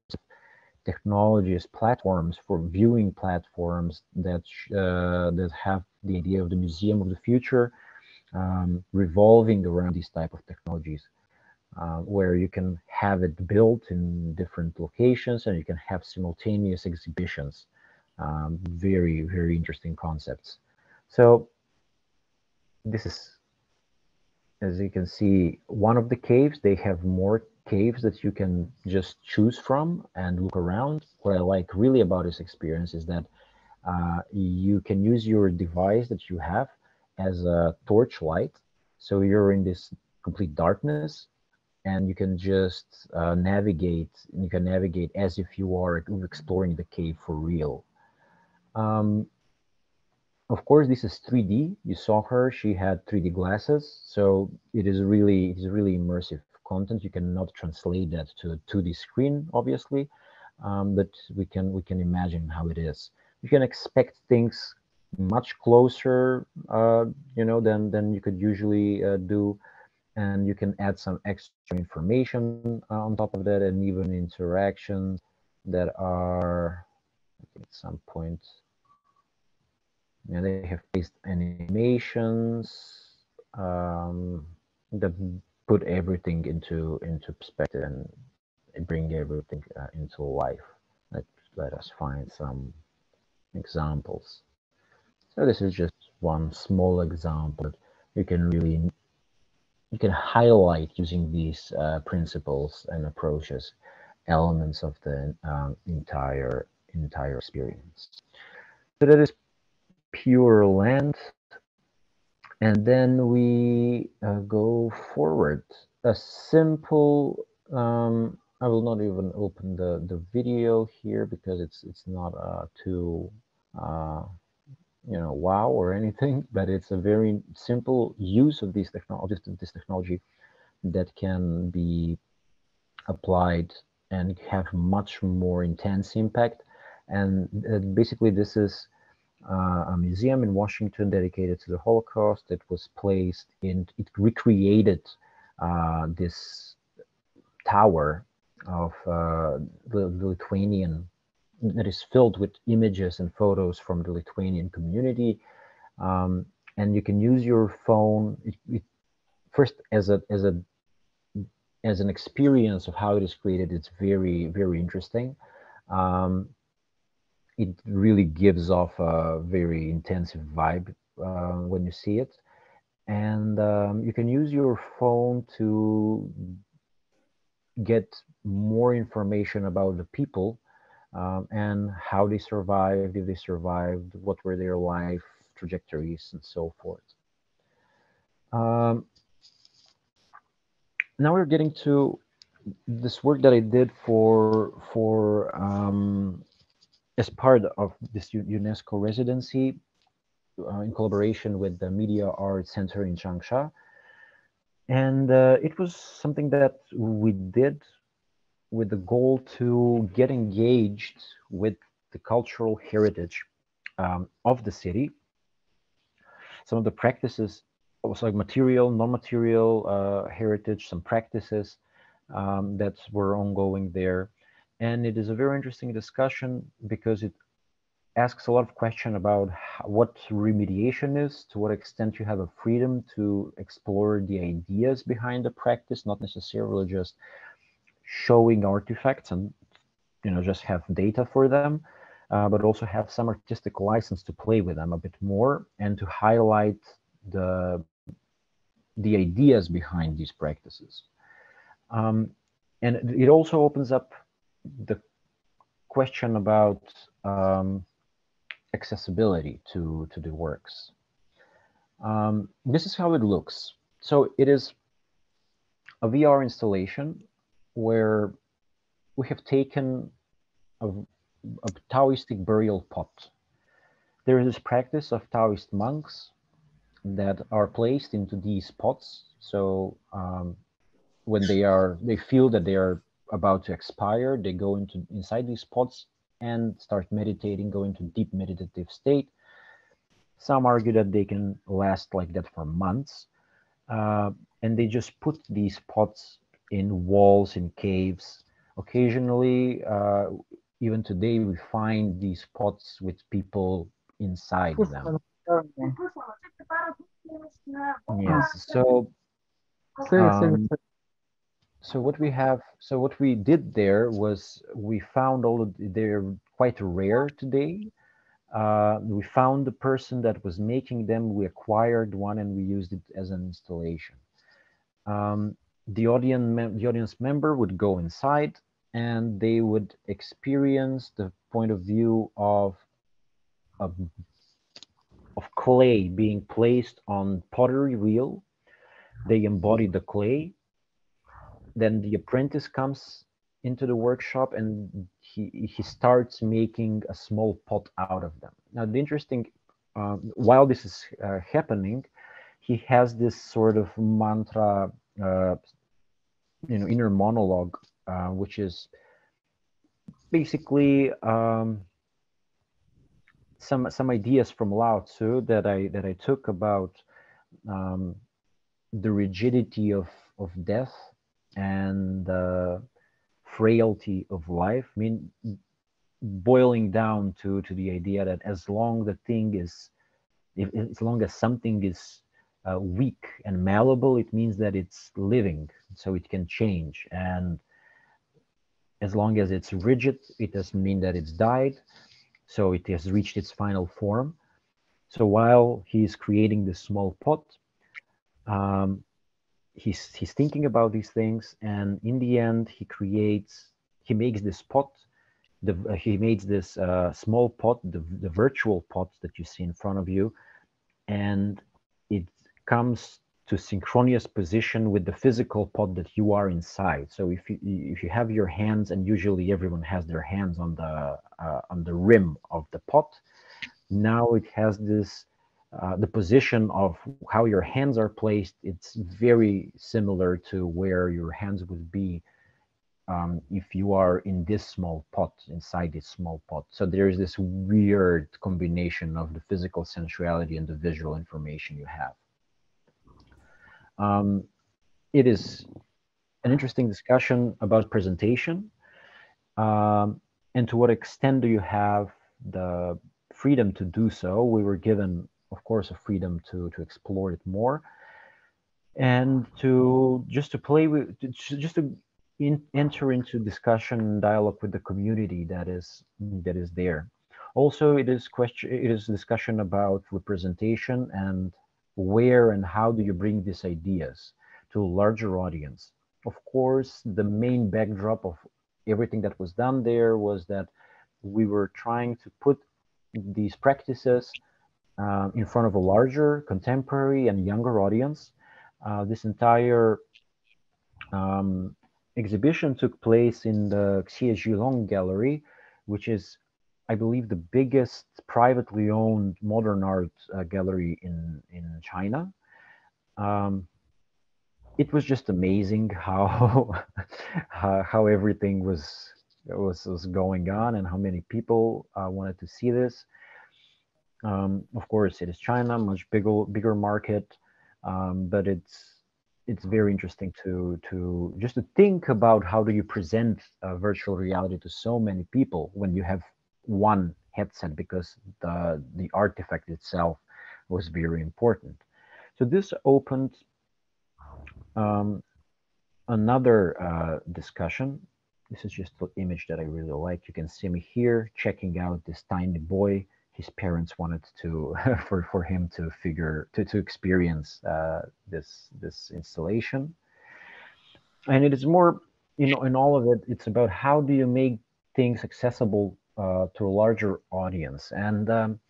[SPEAKER 3] technologies, platforms for viewing platforms that uh, that have the idea of the museum of the future, um, revolving around these type of technologies uh, where you can have it built in different locations and you can have simultaneous exhibitions. Um, very, very interesting concepts. So this is as you can see, one of the caves, they have more caves that you can just choose from and look around. What I like really about this experience is that uh, you can use your device that you have as a torch light. So you're in this complete darkness and you can just uh, navigate, you can navigate as if you are exploring the cave for real. Um, of course, this is 3D. You saw her; she had 3D glasses, so it is really it is really immersive content. You cannot translate that to a 2D screen, obviously, um, but we can we can imagine how it is. You can expect things much closer, uh, you know, than than you could usually uh, do, and you can add some extra information uh, on top of that, and even interactions that are at some point yeah, they have placed animations um, that put everything into into perspective and bring everything uh, into life. Let let us find some examples. So this is just one small example. You can really you can highlight using these uh, principles and approaches elements of the um, entire entire experience. So that is pure land. And then we uh, go forward. A simple, um, I will not even open the, the video here because it's it's not uh, too, uh, you know, wow or anything, *laughs* but it's a very simple use of these technologies, this technology that can be applied and have much more intense impact. And uh, basically this is uh, a museum in Washington dedicated to the Holocaust. It was placed in, it recreated uh, this tower of uh, the, the, Lithuanian that is filled with images and photos from the Lithuanian community. Um, and you can use your phone it, it, first as a as a as an experience of how it is created. It's very very interesting. Um, it really gives off a very intensive vibe uh, when you see it. And um, you can use your phone to get more information about the people um, and how they survived, if they survived, what were their life trajectories, and so forth. Um, now we're getting to this work that I did for for um, as part of this UNESCO residency uh, in collaboration with the Media Art Center in Changsha. And uh, it was something that we did with the goal to get engaged with the cultural heritage um, of the city. Some of the practices, also like material, non-material uh, heritage, some practices um, that were ongoing there. And it is a very interesting discussion because it asks a lot of question about what remediation is, to what extent you have a freedom to explore the ideas behind the practice, not necessarily just showing artifacts and you know just have data for them, uh, but also have some artistic license to play with them a bit more and to highlight the the ideas behind these practices. Um, and it also opens up the question about um, accessibility to, to the works. Um, this is how it looks. So it is a VR installation where we have taken a, a Taoistic burial pot. There is this practice of Taoist monks that are placed into these pots. So um, when they are, they feel that they are about to expire, they go into inside these pots and start meditating, go into deep meditative state. Some argue that they can last like that for months. Uh, and they just put these pots in walls, in caves. Occasionally, uh, even today, we find these pots with people inside them. Yes, so um, so what we have, so what we did there was we found all of, they're quite rare today. Uh, we found the person that was making them, we acquired one and we used it as an installation. um, the audience the audience member would go inside and they would experience the point of view of of, of clay being placed on pottery wheel they embody the clay then the apprentice comes into the workshop and he he starts making a small pot out of them. Now the interesting uh, while this is uh, happening he has this sort of mantra uh, you know inner monologue uh, which is basically um, some some ideas from Lao Tzu that I that I took about um, the rigidity of of death and the frailty of life. I mean, boiling down to to the idea that as long the thing is, if, as long as something is uh, weak and malleable, it means that it's living, so it can change. And as long as it's rigid, it doesn't mean that it's died, so it has reached its final form. So while he's creating this small pot, um, he's he's thinking about these things, and in the end, he creates, he makes this pot. The, uh, he makes this uh, small pot, the, the virtual pot that you see in front of you, and it comes to synchronous position with the physical pot that you are inside. So if you if you have your hands, and usually everyone has their hands on the uh, on the rim of the pot, now it has this uh, the position of how your hands are placed. It's very similar to where your hands would be um, if you are in this small pot inside this small pot. So there is this weird combination of the physical sensuality and the visual information you have. Um, it is an interesting discussion about presentation um, and to what extent do you have the freedom to do so. We were given, of course, a freedom to, to explore it more and to just to play with, just to in, enter into discussion and dialogue with the community that is that is there. Also, it is question it is discussion about representation and where and how do you bring these ideas to a larger audience? Of course, the main backdrop of everything that was done there was that we were trying to put these practices uh, in front of a larger, contemporary, and younger audience. Uh, this entire um, exhibition took place in the Xie Zilong Gallery, which is I believe, the biggest privately owned modern art uh, gallery in in China. Um, it was just amazing how, *laughs* how, everything was was was going on and how many people uh, wanted to see this. Um, of course, it is China, much bigger bigger market, um, but it's it's very interesting to to just to think about how do you present virtual reality to so many people when you have one headset because the the artifact itself was very important. So this opened um, another uh, discussion. This is just the image that I really like. You can see me here checking out this tiny boy. His parents wanted to *laughs* for for him to figure to to experience uh, this this installation, and it is more you know in all of it. It's about how do you make things accessible uh, to a larger audience. And um,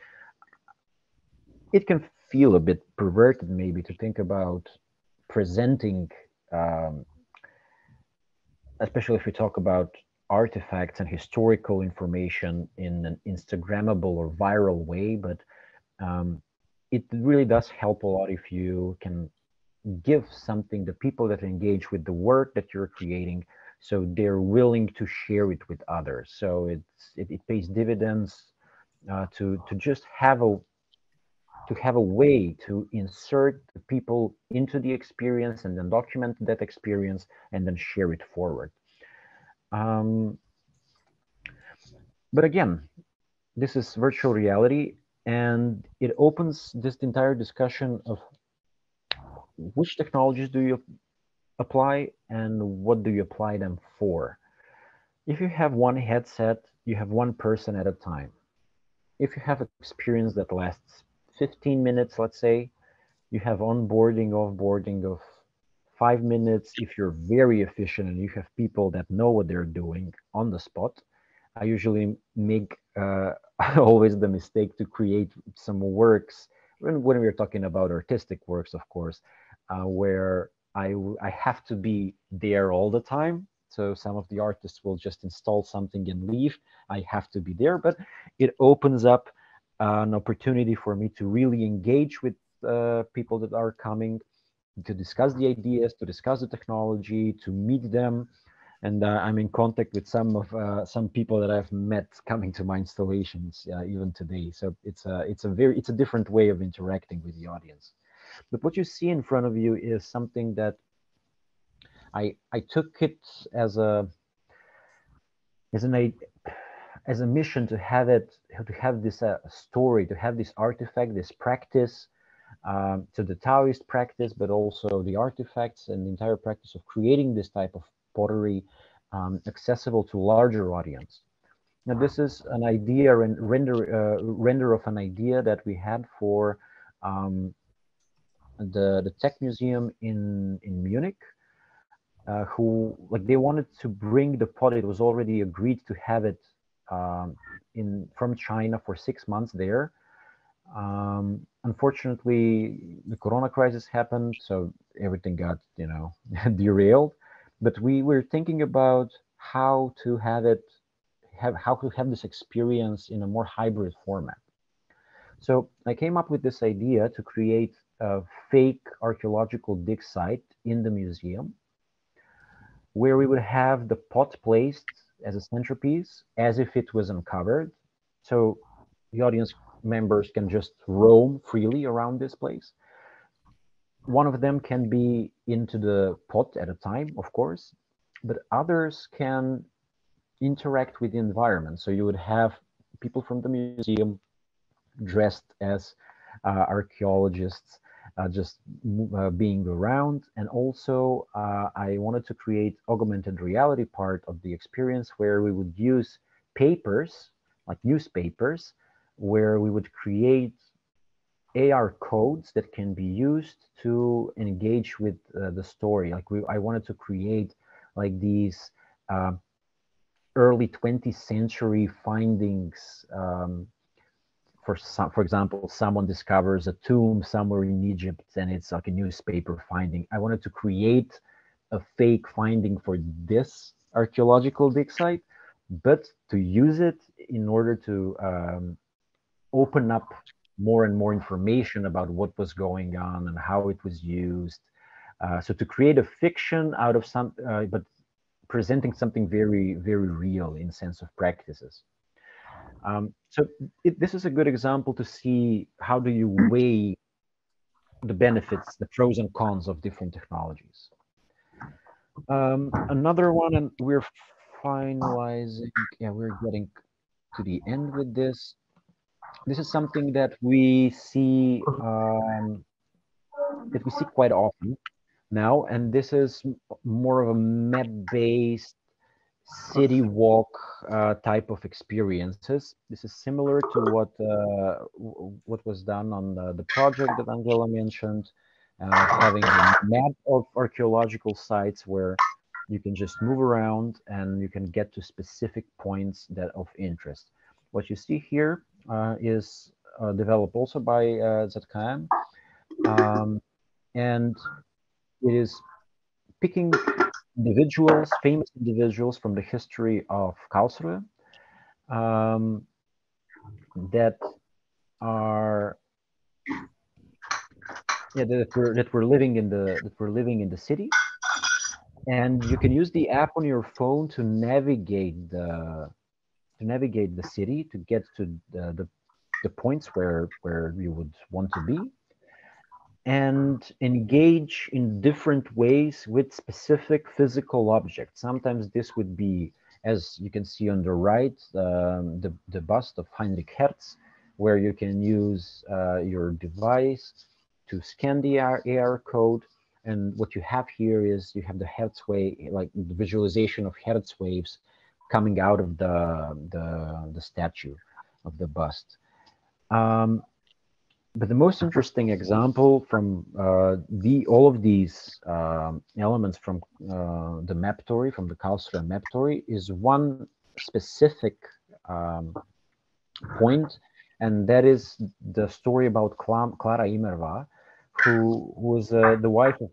[SPEAKER 3] it can feel a bit perverted, maybe, to think about presenting, um, especially if we talk about artifacts and historical information in an Instagrammable or viral way. But um, it really does help a lot if you can give something the people that engage with the work that you're creating so they're willing to share it with others so it's it, it pays dividends uh, to to just have a to have a way to insert the people into the experience and then document that experience and then share it forward um, but again this is virtual reality and it opens this entire discussion of which technologies do you apply and what do you apply them for? If you have one headset, you have one person at a time. If you have experience that lasts 15 minutes, let's say, you have onboarding, offboarding of five minutes if you're very efficient and you have people that know what they're doing on the spot. I usually make uh, *laughs* always the mistake to create some works when, when we're talking about artistic works, of course, uh, where I, I have to be there all the time. So some of the artists will just install something and leave. I have to be there, but it opens up an opportunity for me to really engage with uh, people that are coming to discuss the ideas, to discuss the technology, to meet them. And uh, I'm in contact with some of uh, some people that I've met coming to my installations uh, even today. So it's a it's a very it's a different way of interacting with the audience. But what you see in front of you is something that I I took it as a as an as a mission to have it to have this uh, story to have this artifact this practice um, to the Taoist practice, but also the artifacts and the entire practice of creating this type of pottery um, accessible to larger audience. Now, this is an idea and render uh, render of an idea that we had for um, the the Tech Museum in in Munich, uh, who like they wanted to bring the pot. It was already agreed to have it um, in from China for six months there, um, unfortunately, the Corona crisis happened, so everything got you know *laughs* derailed. But we were thinking about how to have it, have how to have this experience in a more hybrid format. So I came up with this idea to create a fake archaeological dig site in the museum, where we would have the pot placed as a centerpiece, as if it was uncovered. So the audience members can just roam freely around this place. One of them can be into the pot at a time, of course, but others can interact with the environment. So you would have people from the museum dressed as uh, archaeologists, uh, just uh, being around. And also, uh, I wanted to create augmented reality part of the experience where we would use papers, like newspapers, where we would create AR codes that can be used to engage with uh, the story. Like we, I wanted to create like these uh, early 20th century findings. Um, for some, for example, someone discovers a tomb somewhere in Egypt and it's like a newspaper finding. I wanted to create a fake finding for this archaeological dig site, but to use it in order to um, open up more and more information about what was going on and how it was used. Uh, so to create a fiction out of some, uh, but presenting something very, very real in sense of practices. Um, so it, this is a good example to see how do you weigh the benefits, the pros and cons of different technologies. Um, another one, and we're finalizing, yeah, we're getting to the end with this this is something that we see um, that we see quite often now, and this is more of a map-based city walk uh, type of experiences. This is similar to what uh, what was done on the, the project that Angela mentioned, uh, having a map of archaeological sites where you can just move around and you can get to specific points that of interest. What you see here is uh, developed also by uh, ZKM. Um, and it is picking individuals, famous individuals from the history of Karlsruhe um, that are yeah that were that were living in the that we're living in the city and you can use the app on your phone to navigate the to navigate the city to get to the, the, the points where where you would want to be and engage in different ways with specific physical objects. Sometimes this would be, as you can see on the right, um, the, the bust of Heinrich Hertz, where you can use uh, your device to scan the AR, code. And what you have here is you have the Hertz wave, like the visualization of Hertz waves coming out of the, the, the statue of the bust. Um, but the most interesting example from uh, the all of these um, elements from uh, the map theory, from the Karlsruhe map theory, is one specific um, point, and that is the story about Clara Immerwahr, who was uh, the wife of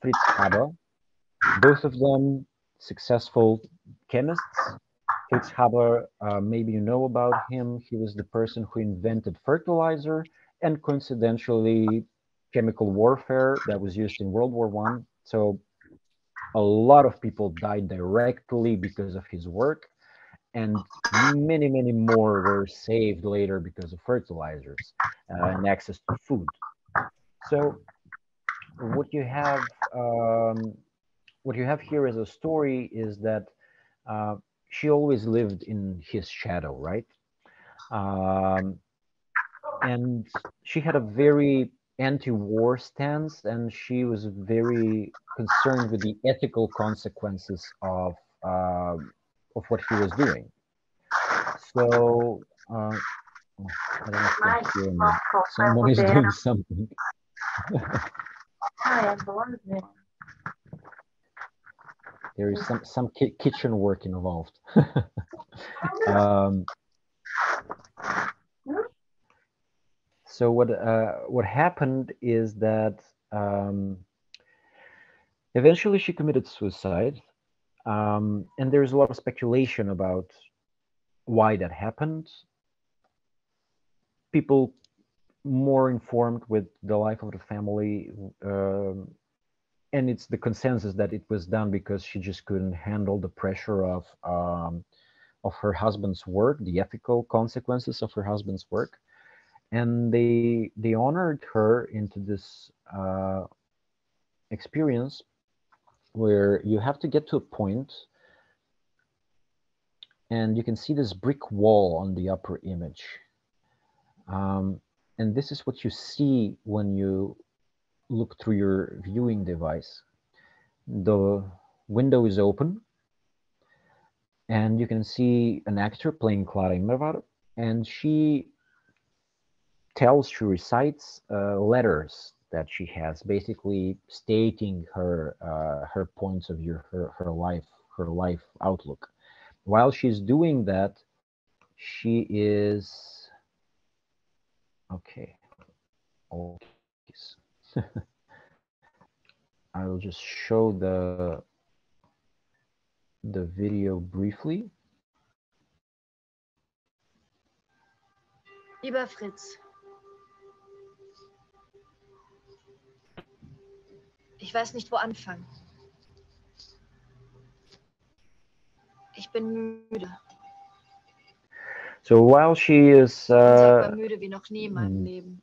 [SPEAKER 3] Fritz Haber. Both of them successful chemists. Fritz Haber, uh, maybe you know about him. He was the person who invented fertilizer and coincidentally chemical warfare that was used in World War One. So a lot of people died directly because of his work, and many, many more were saved later because of fertilizers uh, and access to food. So what you have, um, what you have here as a story is that uh, she always lived in his shadow, right? Um, and she had a very anti-war stance and she was very concerned with the ethical consequences of uh, of what he was doing. So uh, oh, I don't know if someone is doing something *laughs* there is some some ki kitchen work involved. *laughs* Um, so what uh, what happened is that um, eventually she committed suicide, um, and there's a lot of speculation about why that happened. People more informed with the life of the family, um, and it's the consensus that it was done because she just couldn't handle the pressure of um, of her husband's work, the ethical consequences of her husband's work. And they they honored her into this uh, experience where you have to get to a point and you can see this brick wall on the upper image. Um, and this is what you see when you look through your viewing device the window is open and you can see an actor playing Clara Immerwahr and she tells, she recites uh, letters that she has, basically stating her uh, her points of view, her her life, her life outlook. While she's doing that, she is okay. Oh, *laughs* I will just show the the video briefly.
[SPEAKER 5] Lieber Fritz, Ich weiß nicht, wo anfangen. Ich bin müde.
[SPEAKER 3] So while she is uh,
[SPEAKER 5] müde wie noch nie in meinem mm. Leben.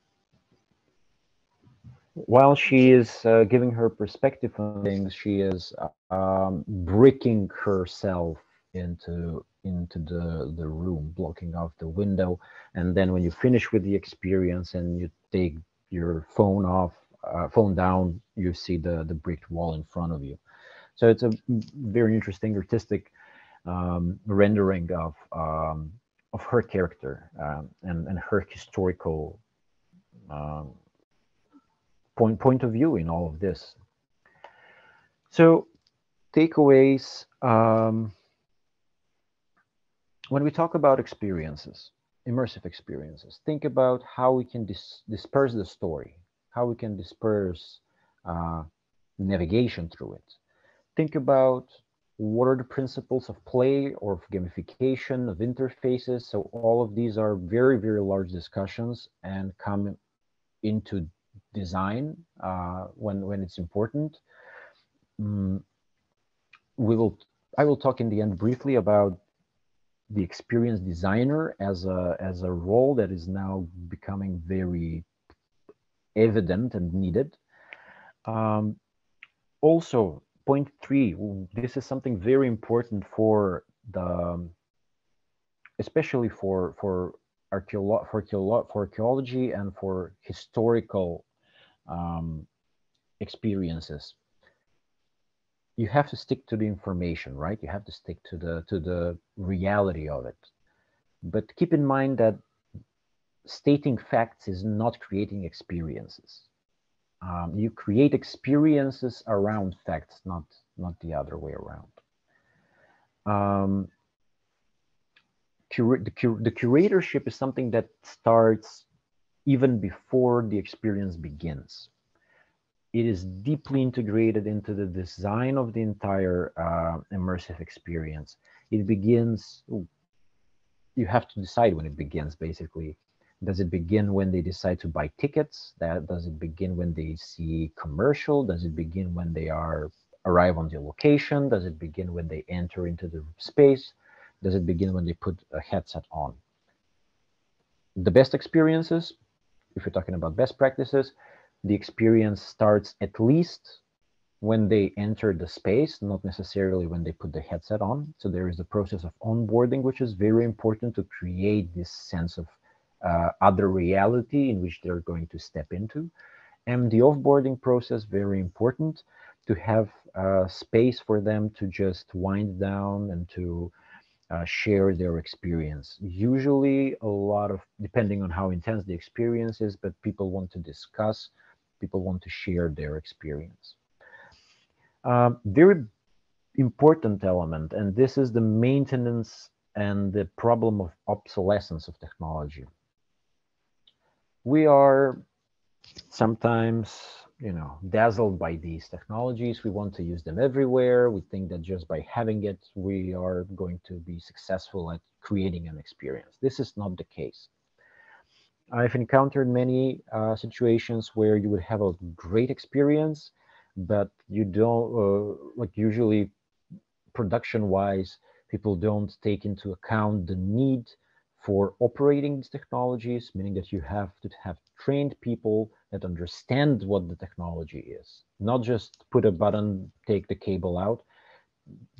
[SPEAKER 3] While she is uh, giving her perspective on things, she is um, breaking herself into into the the room, blocking off the window, and then when you finish with the experience and you take your phone off uh, phone down, you see the, the bricked wall in front of you. So it's a very interesting artistic um, rendering of um, of her character um, and, and her historical um, point point of view in all of this. So takeaways um, when we talk about experiences, immersive experiences, think about how we can dis disperse the story how we can disperse uh, navigation through it. Think about what are the principles of play or of gamification of interfaces. So all of these are very, very large discussions and come into design uh, when, when it's important. Mm, we will, I will talk in the end briefly about the experience designer as a, as a role that is now becoming very evident and needed. Um, also, point three, this is something very important for the, especially for for archeolo for, archeolo for archaeology and for historical um, experiences. You have to stick to the information, right? You have to stick to the to the reality of it. But keep in mind that stating facts is not creating experiences. Um, you create experiences around facts, not not the other way around. Um, cura the, cur the curatorship is something that starts even before the experience begins. It is deeply integrated into the design of the entire uh, immersive experience. It begins, you have to decide when it begins, basically. Does it begin when they decide to buy tickets? That Does it begin when they see commercial? Does it begin when they are arrive on the location? Does it begin when they enter into the space? Does it begin when they put a headset on? The best experiences, if you're talking about best practices, the experience starts at least when they enter the space, not necessarily when they put the headset on. So there is a process of onboarding, which is very important to create this sense of uh, other reality in which they're going to step into. And the offboarding process, very important to have uh, space for them to just wind down and to uh, share their experience. Usually a lot of, depending on how intense the experience is, but people want to discuss, people want to share their experience. Um, very important element, and this is the maintenance and the problem of obsolescence of technology. We are sometimes you know, dazzled by these technologies. We want to use them everywhere. We think that just by having it, we are going to be successful at creating an experience. This is not the case. I've encountered many uh, situations where you would have a great experience, but you don't, uh, like usually production wise, people don't take into account the need for operating these technologies, meaning that you have to have trained people that understand what the technology is, not just put a button, take the cable out,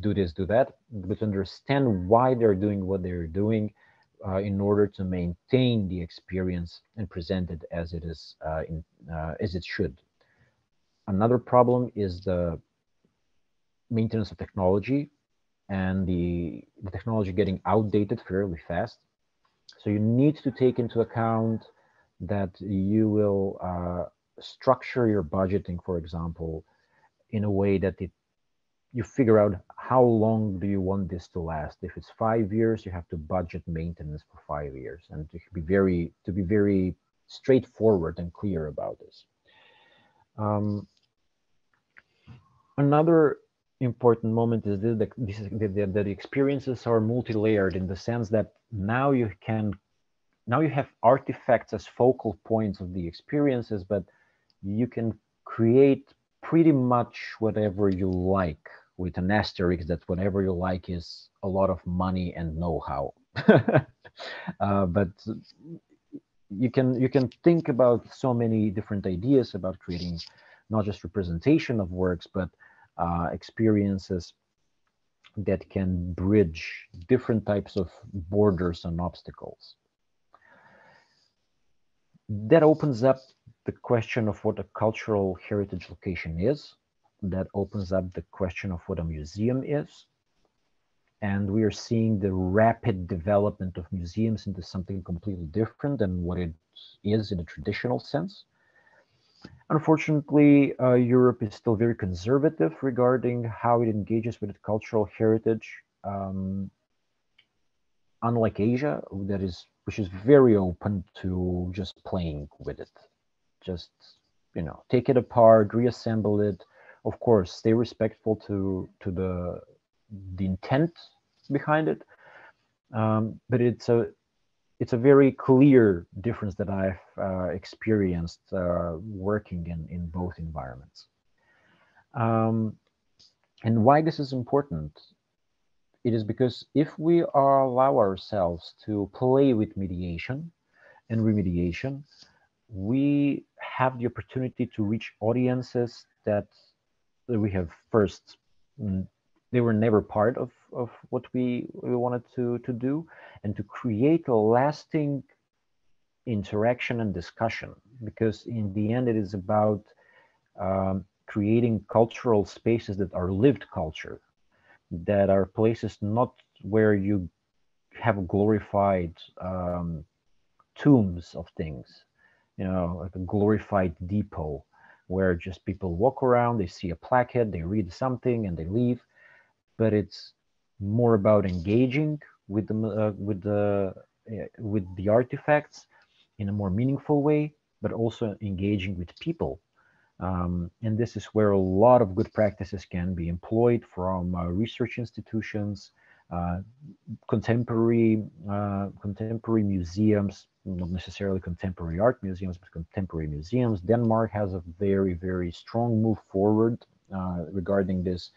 [SPEAKER 3] do this, do that, but understand why they're doing what they're doing uh, in order to maintain the experience and present it as it is, uh, in, uh, as it should. Another problem is the maintenance of technology and the, the technology getting outdated fairly fast. So you need to take into account that you will uh, structure your budgeting, for example, in a way that it you figure out how long do you want this to last. If it's five years, you have to budget maintenance for five years, and to be very to be very straightforward and clear about this. Um, another important moment is that the, the, the, experiences are multi-layered in the sense that now you can now you have artifacts as focal points of the experiences but you can create pretty much whatever you like with an asterisk that whatever you like is a lot of money and know-how *laughs* uh, but you can you can think about so many different ideas about creating not just representation of works but uh, experiences that can bridge different types of borders and obstacles. That opens up the question of what a cultural heritage location is. That opens up the question of what a museum is. And we are seeing the rapid development of museums into something completely different than what it is in a traditional sense. Unfortunately, uh, Europe is still very conservative regarding how it engages with its cultural heritage. Um, unlike Asia, that is, which is very open to just playing with it, just you know, take it apart, reassemble it. Of course, stay respectful to to the the intent behind it, um, but it's a it's a very clear difference that I've uh, experienced uh, working in, in both environments. Um, and why this is important? It is because if we allow ourselves to play with mediation and remediation, we have the opportunity to reach audiences that we have first mm, they were never part of, of what we, we wanted to, to do and to create a lasting interaction and discussion. Because in the end it is about um, creating cultural spaces that are lived culture that are places not where you have glorified um, tombs of things, you know, like a glorified depot where just people walk around, they see a plaquette, they read something, and they leave. But it's more about engaging with the uh, with the uh, with the artifacts in a more meaningful way, but also engaging with people. Um, and this is where a lot of good practices can be employed from uh, research institutions, uh, contemporary uh, contemporary museums, not necessarily contemporary art museums, but contemporary museums. Denmark has a very very strong move forward uh, regarding this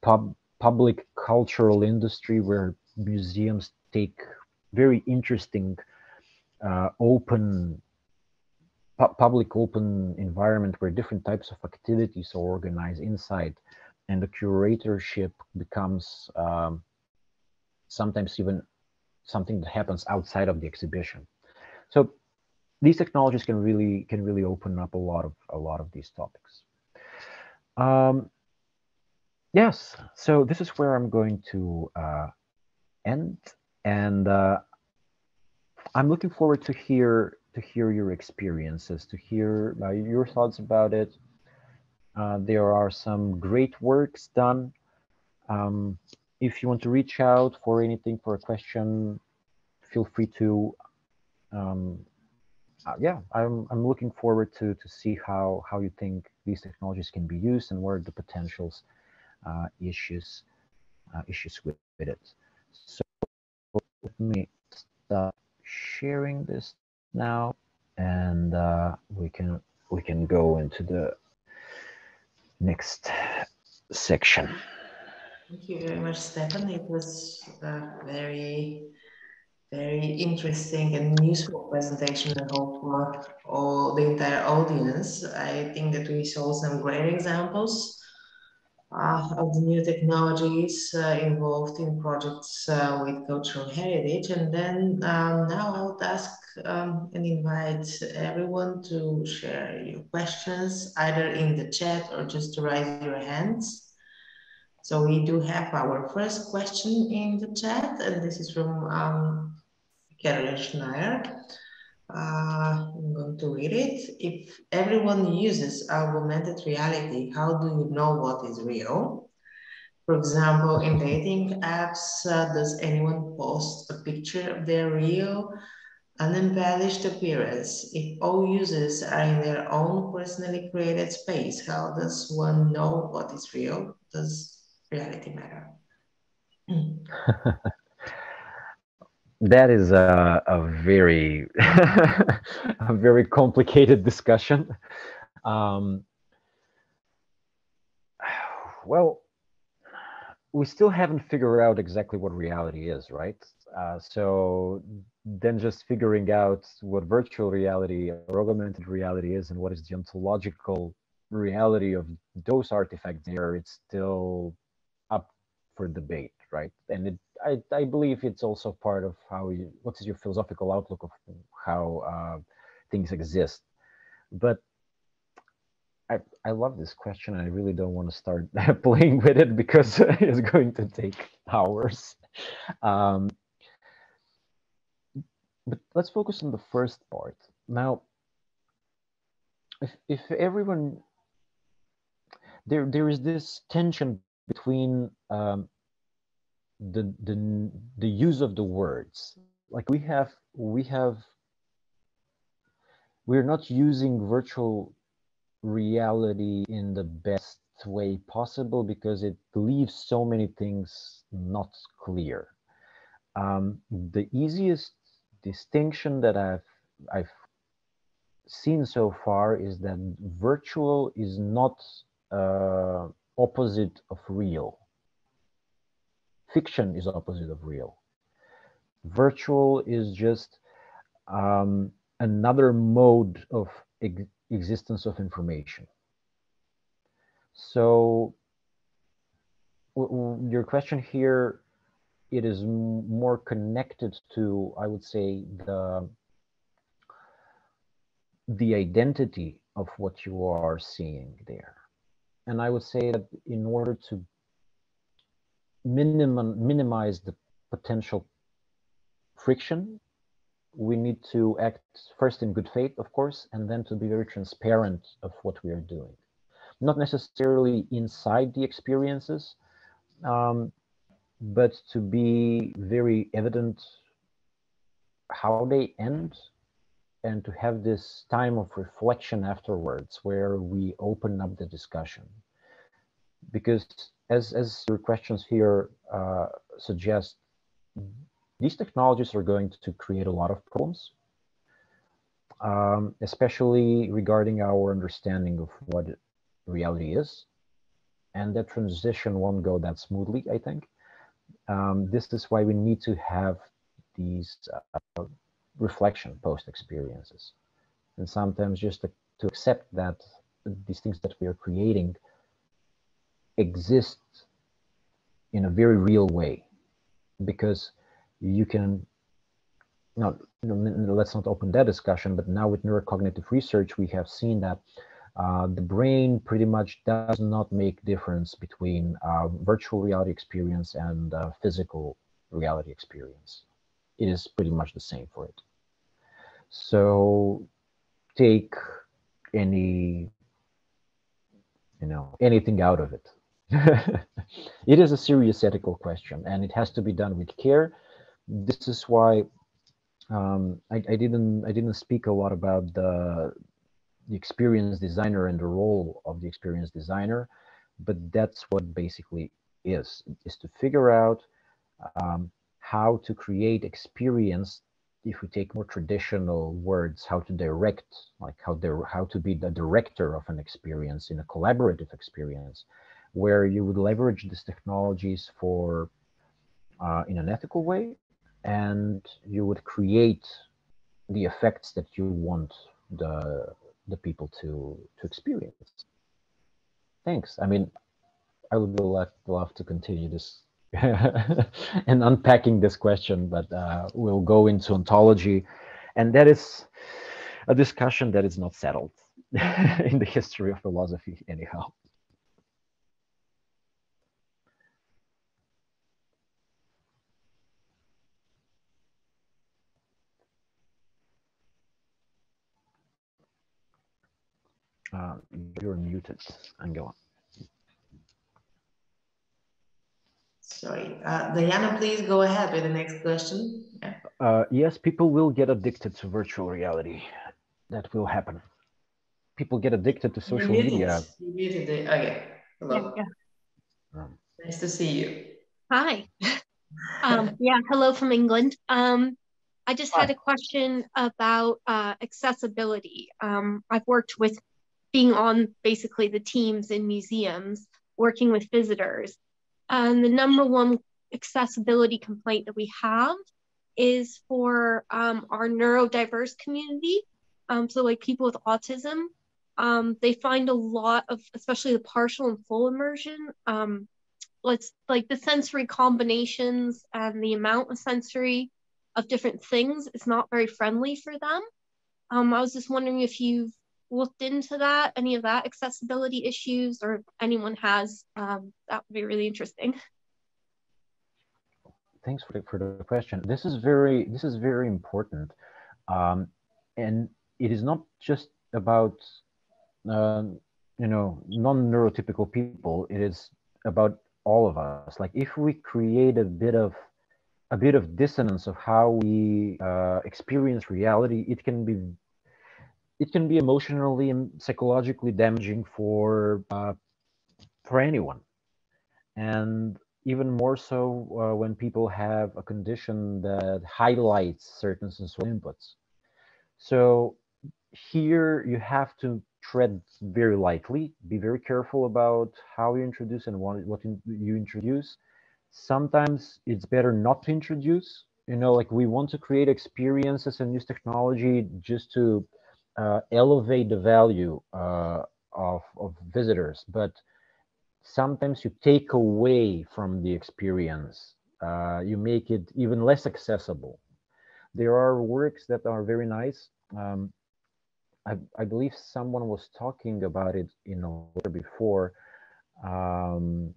[SPEAKER 3] pub public cultural industry where museums take very interesting uh, open pu public open environment where different types of activities are organized inside and the curatorship becomes um, sometimes even something that happens outside of the exhibition. So these technologies can really can really open up a lot of a lot of these topics. Um, yes so this is where i'm going to uh, end and uh, I'm looking forward to hear to hear your experiences, to hear uh, your thoughts about it. Uh, there are some great works done. Um, if you want to reach out for anything, for a question, feel free to. Um, uh, yeah, I'm I'm looking forward to to see how how you think these technologies can be used and where the potentials uh, issues uh, issues with, with it. So let me stop sharing this now and uh, we can we can go into the next section.
[SPEAKER 2] Thank you very much, Stefan. It was a very, very interesting and useful presentation, I hope, for all the entire audience. I think that we saw some great examples uh, of the new technologies uh, involved in projects uh, with cultural heritage. And then um, now I would ask um, and invite everyone to share your questions either in the chat or just to raise your hands. So we do have our first question in the chat, and this is from um, Caroline Schneier. Uh, I'm going to read it. If everyone uses augmented reality, how do you know what is real? For example, in dating apps, uh, does anyone post a picture of their real, unembellished appearance? If all users are in their own personally created space, how does one know what is real? Does reality matter? *laughs* *laughs*
[SPEAKER 3] that is a, a very *laughs* a very complicated discussion. Um, well we still haven't figured out exactly what reality is right? Uh, so then just figuring out what virtual reality or augmented reality is and what is the ontological reality of those artifacts there it's still up for debate right and it I, I believe it's also part of how you, what is your philosophical outlook of how uh, things exist. But I, I love this question. I really don't want to start *laughs* playing with it because *laughs* it's going to take hours. Um, but let's focus on the first part. Now, if, if everyone, there, there is this tension between um, the the the use of the words. Like we have we have we're not using virtual reality in the best way possible because it leaves so many things not clear. Um, the easiest distinction that i've i've seen so far is that virtual is not uh, opposite of real fiction is opposite of real. Virtual is just um, another mode of ex existence of information. So your question here, it is more connected to, I would say, the the identity of what you are seeing there. And I would say that in order to minimum minimize the potential friction we need to act first in good faith, of course, and then to be very transparent of what we are doing. Not necessarily inside the experiences, um, but to be very evident how they end and to have this time of reflection afterwards where we open up the discussion. Because as, as your questions here uh, suggest, these technologies are going to create a lot of problems, um, especially regarding our understanding of what reality is. And that transition won't go that smoothly, I think. Um, this is why we need to have these uh, reflection post experiences. And sometimes just to, to accept that these things that we are creating exist in a very real way because you can know, let's not open that discussion but now with neurocognitive research we have seen that uh, the brain pretty much does not make difference between uh, virtual reality experience and uh, physical reality experience. It is pretty much the same for it. So take any you know anything out of it it is a serious ethical question and it has to be done with care this is why um, I, I, didn't I didn't speak a lot about the the experience designer and the role of the experience designer, but that's what basically is is to figure out um, how to create experience. If we take more traditional words, how to direct, like how there how to be the director of an experience in a collaborative experience, where you would leverage these technologies for uh, in an ethical way and you would create the effects that you want the the people to to experience. Thanks. I mean i would love, love to continue this *laughs* and unpacking this question but uh, we'll go into ontology and that is a discussion that is not settled *laughs* in the history of philosophy anyhow Uh, you're muted, Angela.
[SPEAKER 2] Sorry. Uh, Diana, please go ahead with the next question.
[SPEAKER 3] Yeah. Uh, yes, people will get addicted to virtual reality. That will happen. People get addicted to social
[SPEAKER 2] you
[SPEAKER 3] media.
[SPEAKER 2] You muted it. Okay. Hello. Yeah, yeah. Um, nice to see you.
[SPEAKER 6] Hi. *laughs* um, yeah, hello from England. Um, I just had a question about uh, accessibility. Um, I've worked with being on basically the teams in museums, working with visitors. And the number one accessibility complaint that we have is for um, our neurodiverse community. Um, so, like people with autism, um, they find a lot of, especially the partial and full immersion, um, let's like the sensory combinations and the amount of sensory of different things is not very friendly for them. Um, I was just wondering if you've looked into that, any of that accessibility issues, or if anyone has, um, that would be really interesting.
[SPEAKER 3] Thanks for the, for the question. This is very this is very important, um, and it is not just about uh, you know non-neurotypical people. It is about all of us. Like if we create a bit of a bit of dissonance of how we uh, experience reality, it can be it can be emotionally and psychologically damaging for uh, for anyone. And even more so uh, when people have a condition that highlights certain sensory inputs. So here you have to tread very lightly be very careful about how you introduce and what, what you introduce. Sometimes it's better not to introduce. You know like we want to create experiences and use technology just to uh, elevate the value uh, of, of visitors, but sometimes you take away from the experience. Uh, you make it even less accessible. There are works that are very nice. Um, I, I, believe someone was talking about it in a letter before um,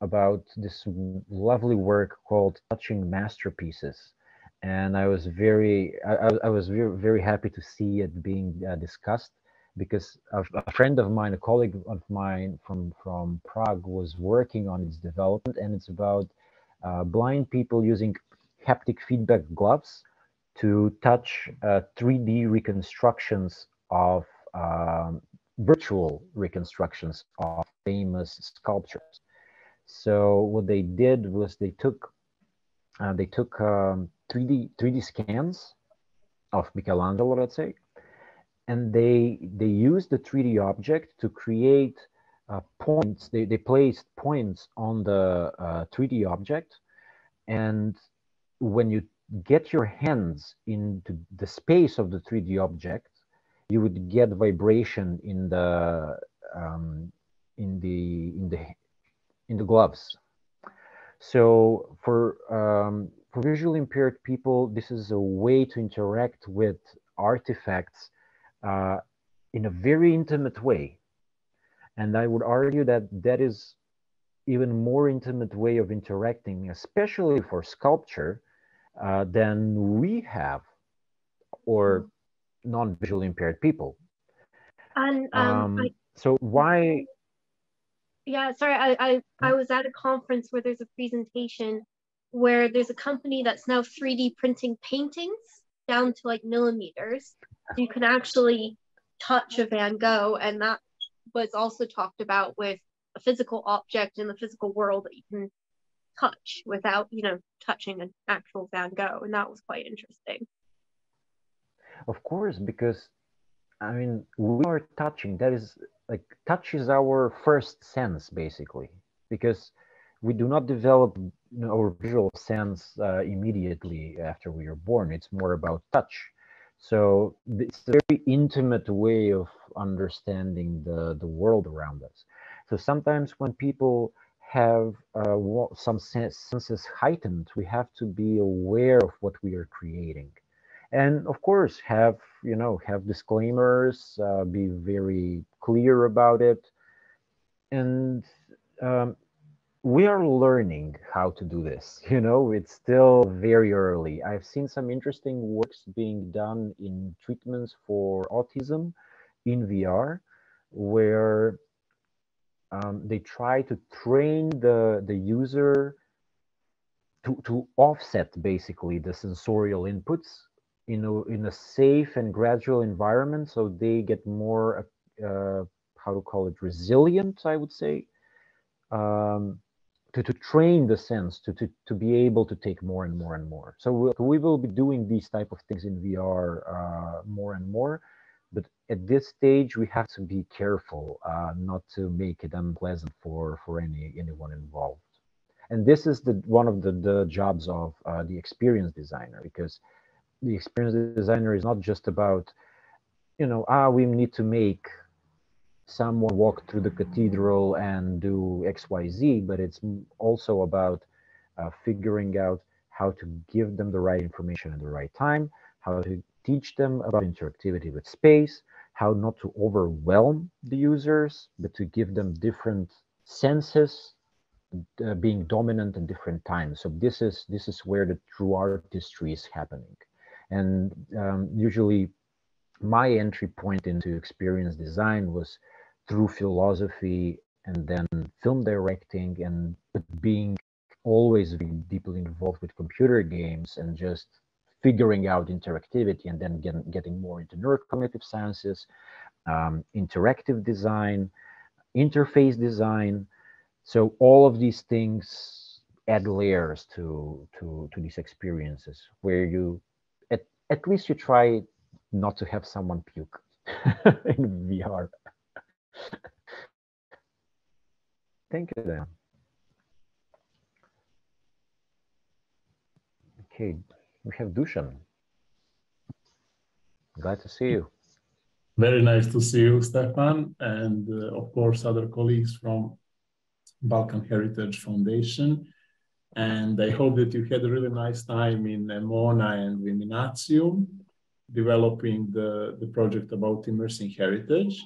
[SPEAKER 3] about this lovely work called Touching Masterpieces. And I was very, I, I was very, very happy to see it being uh, discussed because a, a, friend of mine, a colleague of mine from from Prague, was working on its development, and it's about uh, blind people using haptic feedback gloves to touch uh, 3D reconstructions of um, virtual reconstructions of famous sculptures. So what they did was they took uh, they took um, 3D 3D scans of Michelangelo, let's say, and they they used the 3D object to create uh, points. They they placed points on the uh, 3D object, and when you get your hands into the space of the 3D object, you would get vibration in the um, in the in the in the gloves. So for um, for visually impaired people, this is a way to interact with artifacts uh, in a very intimate way, and I would argue that that is even more intimate way of interacting, especially for sculpture, uh, than we have, or non-visually impaired people.
[SPEAKER 6] And um, um, I,
[SPEAKER 3] so why?
[SPEAKER 6] Yeah, sorry, I, I I was at a conference where there's a presentation where there's a company that's now 3D printing paintings down to like millimeters. You can actually touch a Van Gogh, and that was also talked about with a physical object in the physical world that you can touch without, you know, touching an actual Van Gogh, and that was quite interesting.
[SPEAKER 3] Of course, because I mean, we are touching. That is like touch is our first sense, basically, because we do not develop you know, our visual sense uh, immediately after we are born. It's more about touch. So it's a very intimate way of understanding the, the world around us. So sometimes when people have uh, some senses heightened, we have to be aware of what we are creating and of course have you know have disclaimers uh, be very clear about it and um, we are learning how to do this *laughs* you know it's still very early. I've seen some interesting works being done in treatments for autism in vr where um, they try to train the the user to, to offset basically the sensorial inputs in a, in a safe and gradual environment so they get more uh, how to call it resilient i would say. Um, to, to train the sense to, to, to be able to take more and more and more. So we'll, we will be doing these type of things in vr uh, more and more but at this stage we have to be careful uh, not to make it unpleasant for for any anyone involved. And this is the one of the, the jobs of uh, the experience designer because the experience designer is not just about, you know, ah, we need to make someone walk through the cathedral and do X, Y, Z, but it's also about uh, figuring out how to give them the right information at the right time, how to teach them about interactivity with space, how not to overwhelm the users, but to give them different senses uh, being dominant in different times. So this is this is where the true artistry is happening. And um, usually my entry point into experience design was through philosophy and then film directing and being always being deeply involved with computer games and just figuring out interactivity and then get, getting more into neurocognitive sciences, um, interactive design, interface design. So all of these things add layers to to to these experiences where you at, at least you try not to have someone puke *laughs* in VR. Thank you, Dan. Okay, we have Dusan. Glad to see you.
[SPEAKER 7] Very nice to see you, Stefan, and uh, of course, other colleagues from Balkan Heritage Foundation. And I hope that you had a really nice time in Mona and Viminacium, developing the, the project about IMMERSIUM heritage.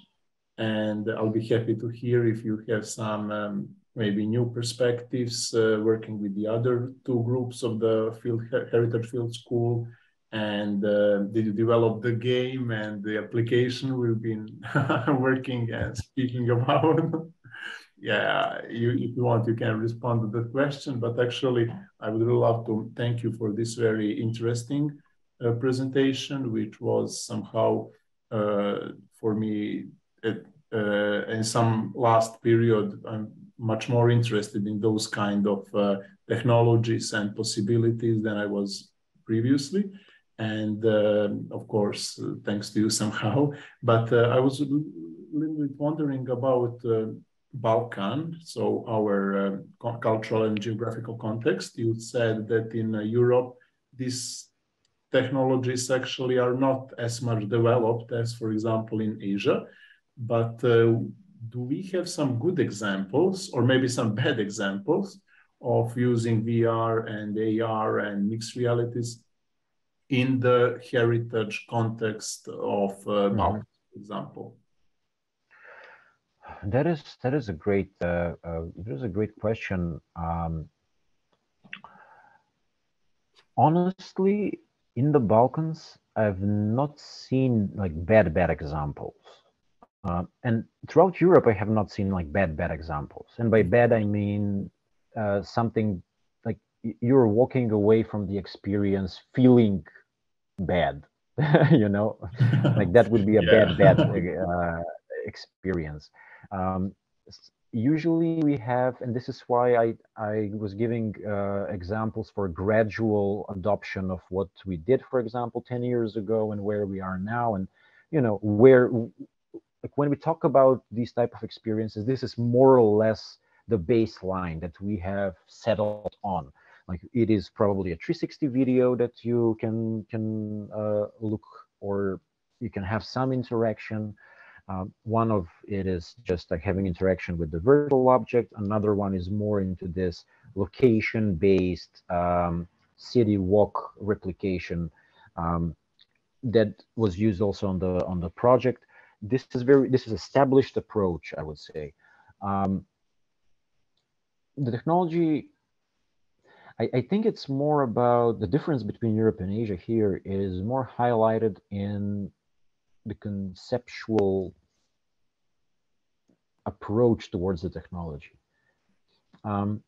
[SPEAKER 7] And I'll be happy to hear if you have some um, maybe new perspectives, uh, working with the other two groups of the field Heritage Field School, and uh, did you develop the game and the application we've been *laughs* working and speaking about? *laughs* yeah, you, if you want, you can respond to that question. But actually, I would really love to thank you for this very interesting uh, presentation, which was somehow uh, for me uh, in some last period. I'm much more interested in those kind of uh, technologies and possibilities than I was previously and uh, of course, uh, thanks to you somehow. *laughs* But uh, I was a little bit wondering about Balkan, so our cultural and geographical context. You said that in Europe, these technologies actually are not as much developed as, for example, in Asia. But uh, do we have some good examples or maybe some *laughs* bad examples of using VR and AR and mixed realities in the heritage context of uh, mm-hmm. for example?
[SPEAKER 3] That is that is a great uh, uh, that is a great question. Um, honestly, in the Balkans, I've not seen like bad bad examples. Uh, and throughout Europe, I have not seen like bad bad examples. And by bad, I mean uh, something like you're walking away from the experience feeling bad *laughs* you know *laughs* like that would be a yeah. bad bad uh, experience um, usually we have and this is why i i was giving uh, examples for gradual adoption of what we did for example 10 years ago and where we are now and you know where like when we talk about these type of experiences this is more or less the baseline that we have settled on. Like it is probably a 360 video that you can can uh, look or you can have some interaction. Um, one of it is just like having interaction with the virtual object. Another one is more into this location based um, city walk replication um, that was used also on the on the project this is very this is established approach i would say um, the technology I, I think it's more about the difference between Europe and Asia here is more highlighted in the conceptual approach towards the technology. Um,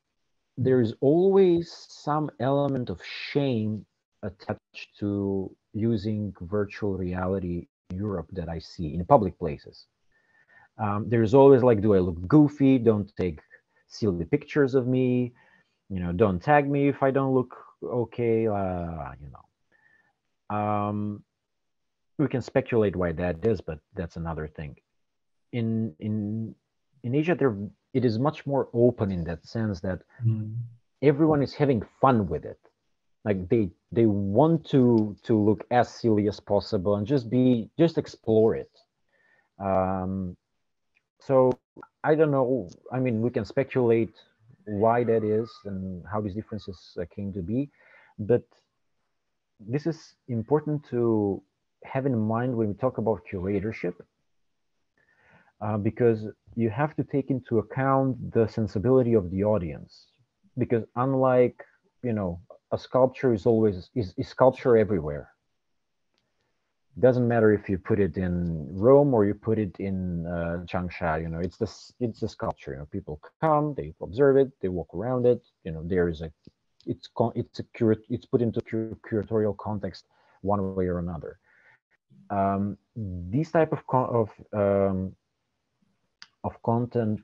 [SPEAKER 3] there is always some element of shame attached to using virtual reality Europe that I see in public places. Um, there's always like, do I look goofy? Don't take silly pictures of me you know don't tag me if i don't look okay uh, you know um, we can speculate why that is but that's another thing in in in asia there it is much more open in that sense that mm. everyone is having fun with it like they they want to to look as silly as possible and just be just explore it um so i don't know i mean we can speculate why that is and how these differences uh, came to be. But this is important to have in mind when we talk about curatorship, uh, because you have to take into account the sensibility of the audience. Because unlike, you know, a sculpture is always is, is sculpture everywhere It doesn't matter if you put it in Rome or you put it in uh, Changsha, you know, it's this, it's a sculpture, you know, people come, they observe it, they walk around it, you know, there is a, it's, it's a cur it's put into cur curatorial context one way or another. Um, these type of, of, um, of content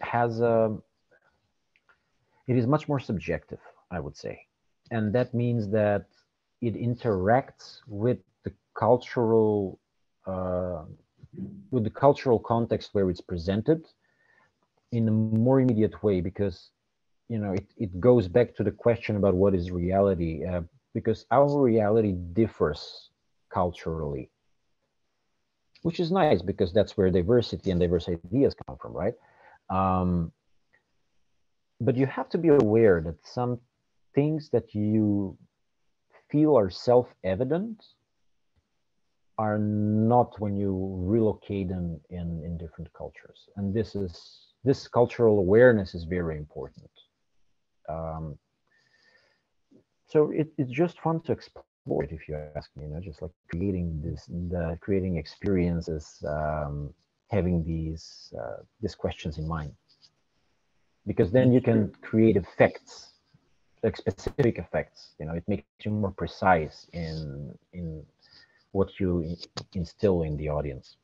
[SPEAKER 3] has a, it is much more subjective, I would say. And that means that it interacts with the cultural uh, with the cultural context where it's presented in a more immediate way because you know it, it goes back to the question about what is reality uh, because our reality differs culturally which is nice because that's where diversity and diverse ideas come from right? Um, but you have to be aware that some things that you feel are self-evident are not when you relocate them in, in different cultures. And this is this cultural awareness is very important. Um, so it, it's just fun to explore it, if you ask me. You know, just like creating this, the creating experiences, um, having these uh, these questions in mind, because then you can create effects, like specific effects. You know, it makes you more precise in in what you instill in the audience.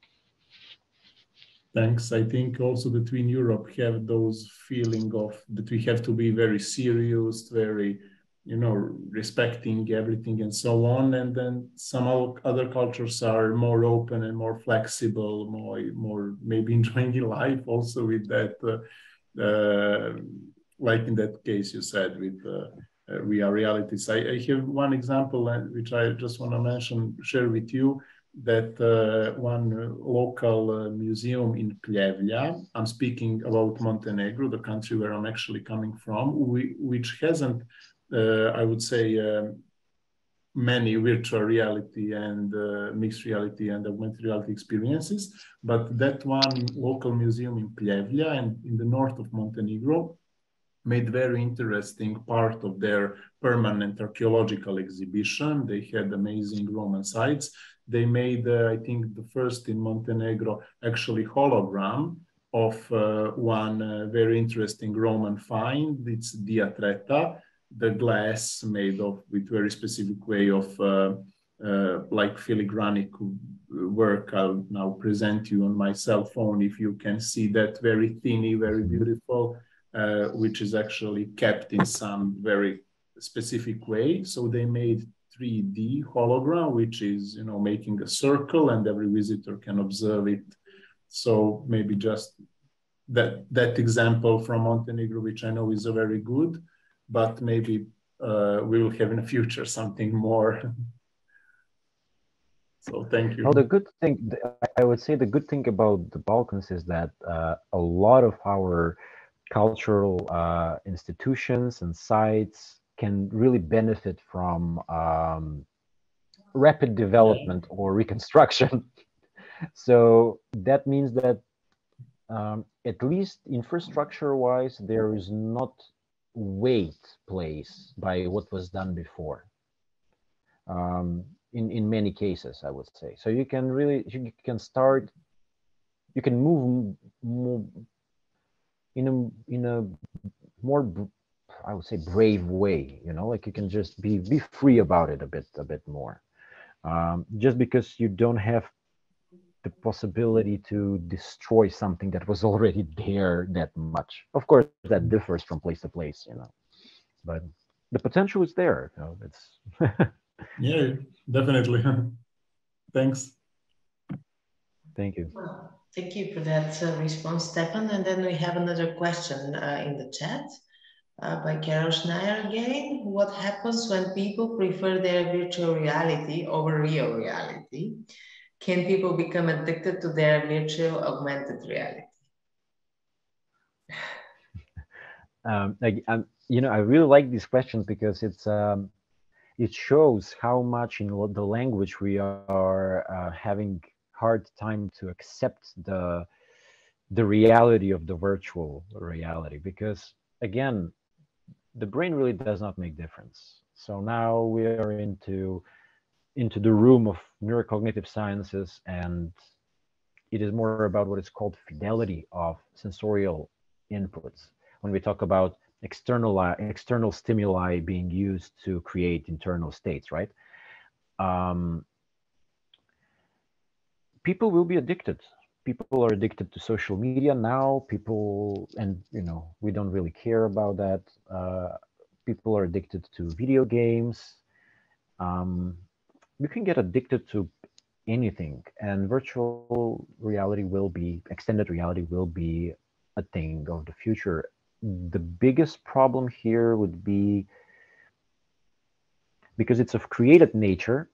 [SPEAKER 7] Thanks. I think also between Europe have those feeling of that we have to be very serious, very, you know, respecting everything and so on. And then some other cultures are more open and more flexible, more, more maybe *laughs* enjoying life also with that, uh, uh, like in that case you said with uh, uh, realities. I, I, have one example uh, which I just want to mention, share with you that uh, one local uh, museum in Pljevlja, I'm speaking about Montenegro, the country where I'm actually coming from, we, which hasn't, uh, I would say, um, many virtual reality and uh, mixed reality and augmented reality experiences. But that one local museum in Pljevlja and in the north of Montenegro made very interesting part of their permanent archaeological exhibition. They had amazing Roman sites they made, uh, I think, the first in Montenegro actually hologram of uh, one uh, very interesting Roman find. It's Diatreta, the glass made of with very specific way of uh, uh, like filigranic work. I'll now present you on my cell phone if you can see that very thinny, very beautiful, uh, which is actually kept in some very specific way. So they made 3D hologram, which is you know making a circle and every visitor can observe it. So maybe just that that example from Montenegro, which I know is a very good, but maybe uh, we will have in the future something more. *laughs* so thank you.
[SPEAKER 3] Well, the good thing, I would say the good thing about the Balkans is that uh, a lot of our cultural uh, institutions and sites can really benefit from um, rapid development or reconstruction. *laughs* so that means that um, at least infrastructure wise, there is not weight placed by what was done before. Um, in, in many cases, I would say. So you can really, you can start, you can move, move in a, in a more I would say brave way, you know, like you can just be be free about it a bit a bit more. Um, just because you don't have the possibility to destroy something that was *laughs* already there that much. Of course, that differs from place to place, you know, but the potential is there. You know, it's *laughs*
[SPEAKER 7] yeah, definitely. *laughs* Thanks.
[SPEAKER 3] Thank you.
[SPEAKER 2] Thank you for that uh, response, Stefan. And then we have another question uh, in the chat uh, by Carol Schneier again. What happens when people prefer their virtual reality over real reality? Can people become addicted to their virtual augmented reality? *laughs*
[SPEAKER 3] Um, um, you know, I really like these questions because it's um, it shows how much in the language we are uh, having hard time to accept the the reality of the virtual reality because again the brain really does not make difference. So now we are into into the room of neurocognitive sciences and it is more about what is called fidelity of sensorial inputs. When we talk about external external stimuli being used to create internal states, right? Um, people will be addicted. People are addicted to social media now. People and you know we don't really care about that. Uh, people are addicted to video games. Um, you can get addicted to anything and virtual reality will be extended reality will be a thing of the future. The biggest problem here would be because it's of created nature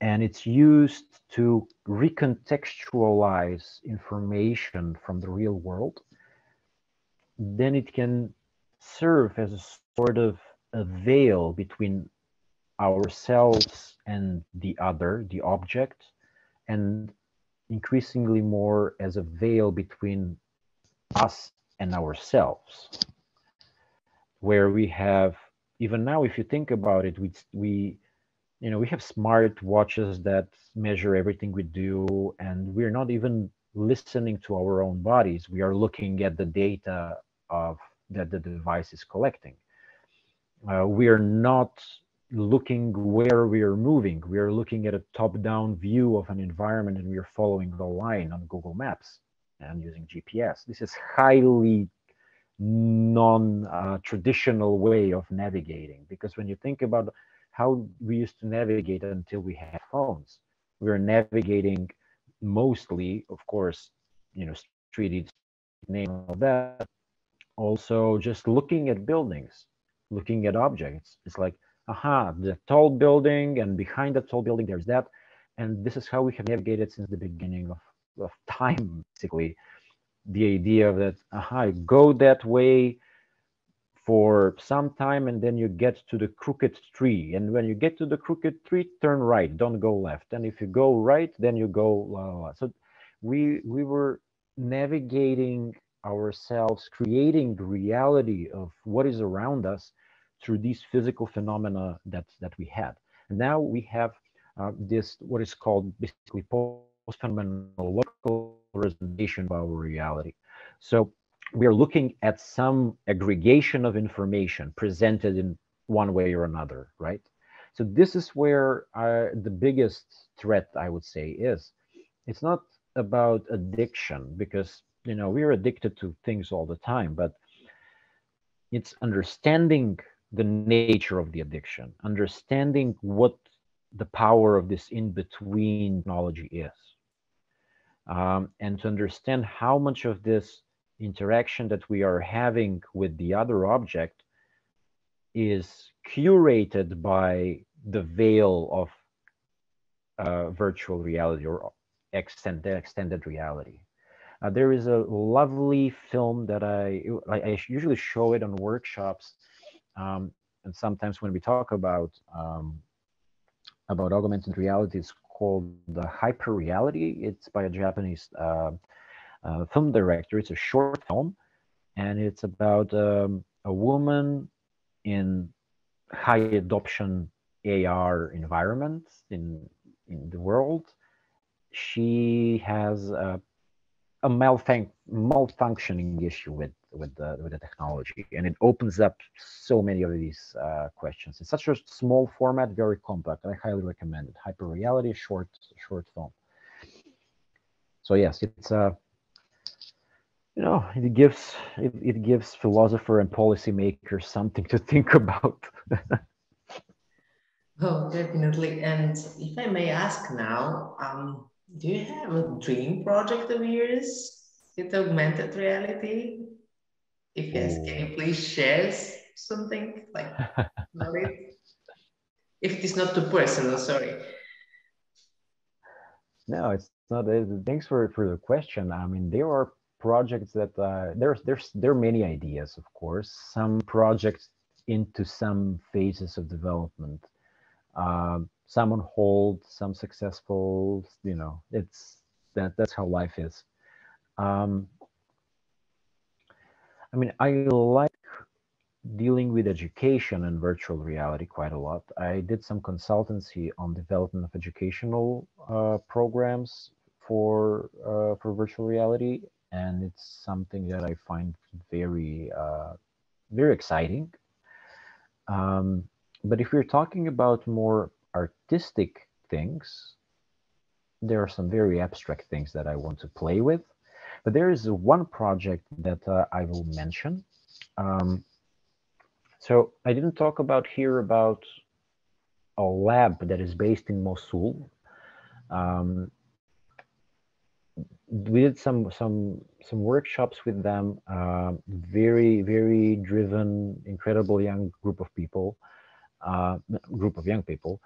[SPEAKER 3] and it's used to recontextualize information from the real world, then it can serve as a sort of a veil between ourselves and the other, the object, and increasingly more as a veil between us and ourselves, where we have even now, if you think about it, we we you know we have smart watches that measure everything we do, and we're not even listening to our own bodies. We are looking at the data of that the device is collecting. Uh, we are not looking where we are moving. We are looking at a top-down view of an environment and we are following the line on Google Maps and using GPS. This is highly non-traditional uh, way of navigating because when you think about how we used to navigate until we had phones, we are navigating mostly, of course, you know, street name of that. Also, just looking at buildings, looking at objects. It's like aha, the tall building, and behind the tall building, there's that. And this is how we have navigated since the beginning of, of time, basically. The idea of that, aha, go that way for some time, and then you get to the crooked tree. And when you get to the crooked tree, turn right, don't go left. And if you go right, then you go la la la. So we we were navigating ourselves, creating the reality of what is around us through these physical phenomena that that we had. And now we have uh, this what is called basically post-phenomenal local of our reality. So we are looking at some aggregation of information presented in one way or another, right? So this is where uh, the biggest threat, I would say, is. It's not about addiction because you know we're addicted to things all the time, but it's understanding the nature of the addiction, understanding what the power of this in between technology is, um, and to understand how much of this interaction that we are having with the other object is curated by the veil of uh, virtual reality or extended, extended reality. Uh, there is a lovely film that I, I usually show it on workshops um, and sometimes when we talk about um, about augmented reality, it's called the hyper reality. It's by a Japanese uh, uh, film director. It's a short film, and it's about um, a woman in high adoption AR environment in in the world. She has a, a malfunc- malfunctioning issue with with the with the technology, and it opens up so many of these uh, questions. It's such a small format, very compact. I highly recommend it. Hyper reality, short short film. So yes, it's a you know it gives it, it gives philosopher and policymakers something to *laughs* think about. *laughs*
[SPEAKER 2] oh, definitely. And if I may ask now, um, do you have a dream project of yours with augmented reality? If yes, can you please share something like *laughs* about it? If it is not too personal, sorry.
[SPEAKER 3] No, it's not. Thanks for for the question. I mean, there are projects that uh, there's there's there are many ideas, of course. Some projects into some phases of development. Um, some on hold, some successful. You know, it's that that's how life is. Um, I mean, I like dealing with education and virtual reality quite a lot. I did some consultancy on development of educational uh, programs for uh, for virtual reality, and it's something that I find very uh, very exciting. Um, but if we're talking about more artistic things, there are some very abstract things that I want to play with. But there is one project that uh, I will mention. Um, so I didn't talk about here about a lab that is based in Mosul. Um, we did some some some workshops with them. Uh, very very driven, incredible young group of people, uh, group of young people,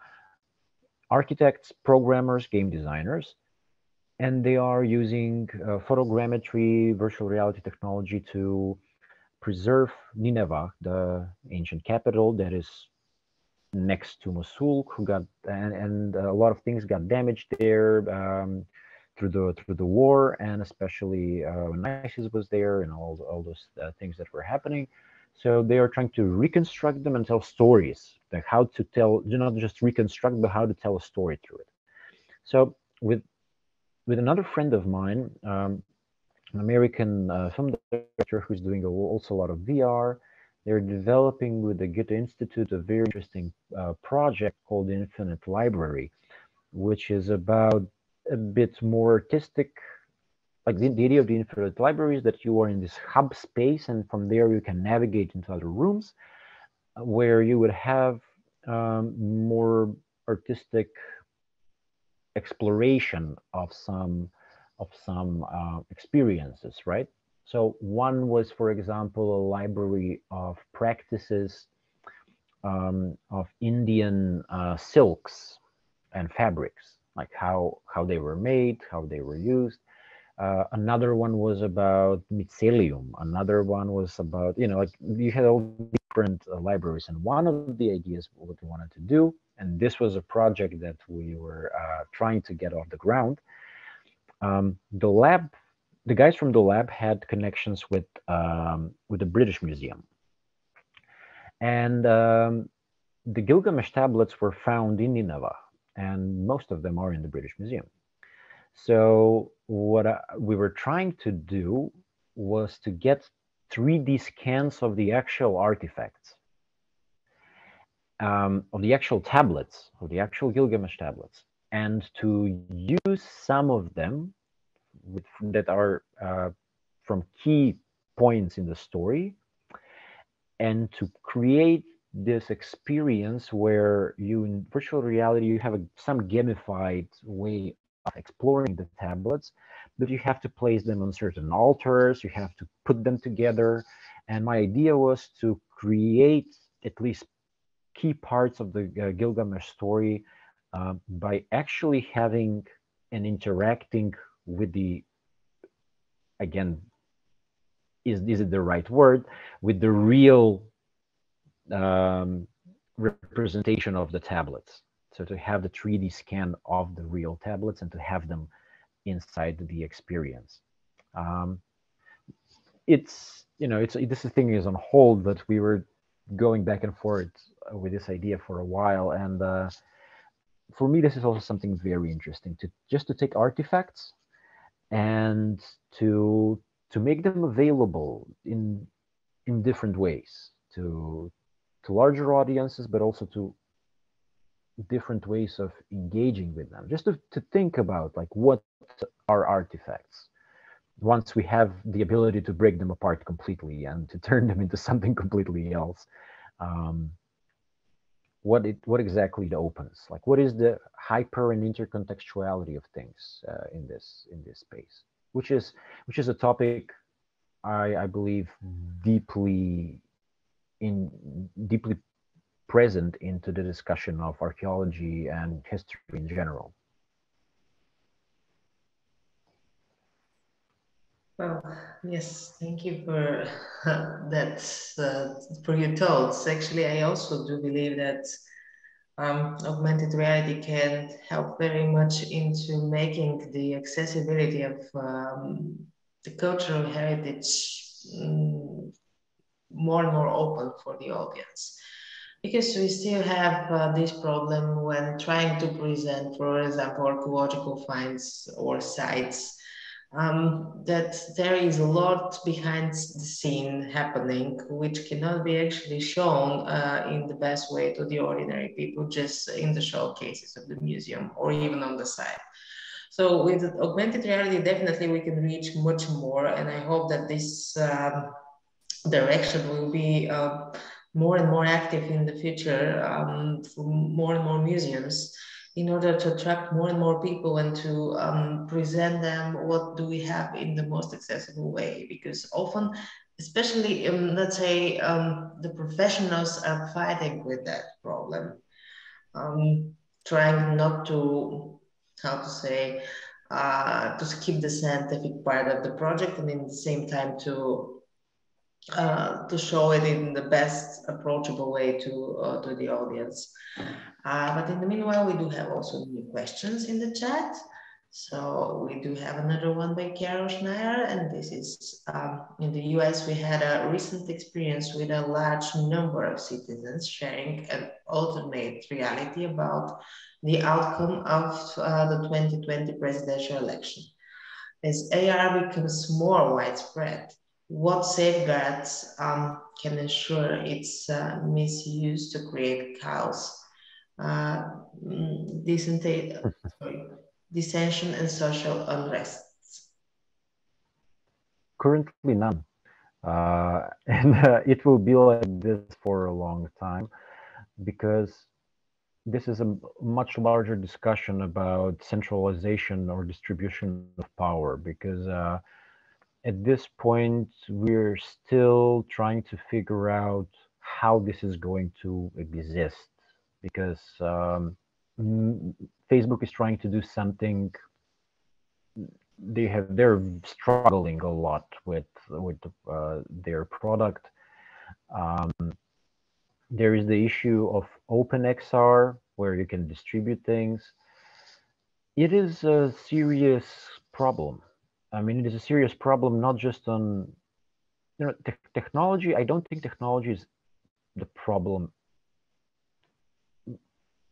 [SPEAKER 3] architects, programmers, game designers, and they are using uh, photogrammetry, virtual reality technology to preserve Nineveh, the ancient capital that is next to Mosul, who got and, and a lot of things got damaged there. Um, through the through the war, and especially uh, when ISIS was there and all all those uh, things that were happening. So they are trying to reconstruct them and tell stories, like how to tell, you not just reconstruct, but how to tell a story through it. So with with another friend of mine, um, an American uh, film director who's doing a, also a lot of VR, they're developing with the Goethe Institute a very interesting uh, project called Infinite Library, which is about a bit more artistic like the, the idea of the infinite library is that you are in this hub space and from there you can navigate into other rooms uh, where you would have um, more artistic exploration of some of some uh, experiences right? So one was for example a library of practices um, of indian uh, silks and fabrics like how how they were made how they were used uh, another one was about mycelium. Another one was about, you know, like you had all different uh, libraries. And one of the ideas what we wanted to do, and this was a project that we were uh, trying to get off the ground. Um, the lab, the guys from the lab had connections with um, with the British Museum, and um, the Gilgamesh tablets were found in Nineveh, and most of them are in the British Museum. So what I, we were trying to do was to get 3D scans of the actual artifacts, um, of the actual tablets, of the actual Gilgamesh tablets, and to use some of them with, that are uh, from key points in the story and to create this experience where you in virtual reality you have a, some gamified way of exploring the tablets, but you have to place them on certain altars, you have to put them together. And my idea was to create at least key parts of the uh, Gilgamesh story uh, by actually having and interacting with the, again, is, is it the right word, with the real um, representation of the tablets. So to have the 3D scan of the real tablets and to have them inside the experience. Um, it's, you know, it's this thing is on hold, but we were going back and forth with this idea for a while. And uh, for me, this is also something very interesting to just to take artifacts and to to make them available in in different ways to to larger audiences, but also to different ways of engaging with them. Just to, to think about like what are artifacts once we have the ability to break them apart completely and to turn *laughs* them into something completely else um, what it what exactly it opens? Like what is the hyper and intercontextuality of things uh, in this in this space? Which is which is a topic i i believe deeply in deeply present into the discussion of archaeology and history in general?
[SPEAKER 2] Well, yes, thank you for *laughs* that, uh, for your thoughts. Actually, I also do believe that um, augmented reality can help very much into making the accessibility of um, the cultural heritage um, more and more open for the audience because we still have uh, this problem when trying to present, for example, archaeological finds or sites, um, that there is a lot behind the scene happening, which cannot be actually shown uh, in the best way to the ordinary people, just in the showcases of the museum or even on the site. So with augmented reality, definitely we can reach much more. And I hope that this um, direction will be uh, more and more active in the future um, for more and more museums in order to attract more and more people and to um, present them what do we have in the most accessible way. Because often especially um, let's say um, the professionals are fighting with that problem um, trying not to how to say uh, to skip the scientific part of the project and in the same time to uh, to show it in the best approachable way to uh, to the audience. Uh, but in the meanwhile, we do have also new questions in the chat. So we do have another one by Carol Schneier, and this is um, in the US. We had a recent experience with a large number of citizens sharing an alternate reality about the outcome of uh, the 2020 presidential election. As AR becomes more widespread, what safeguards um, can ensure its uh, misuse to create chaos, uh, mm, *laughs* dissension and social unrest?
[SPEAKER 3] Currently none. Uh, *laughs* and uh, it will be like this for a long time because this is a much larger discussion about centralization or distribution of power because uh, at this point we're still trying to figure out how this is going to exist because um, Facebook is trying to do something. They have they're struggling a lot with with uh, their product. Um, there is the issue of OpenXR where you can distribute things. It is a serious problem. I mean, it is a serious problem not just on you know te technology. I don't think technology is the problem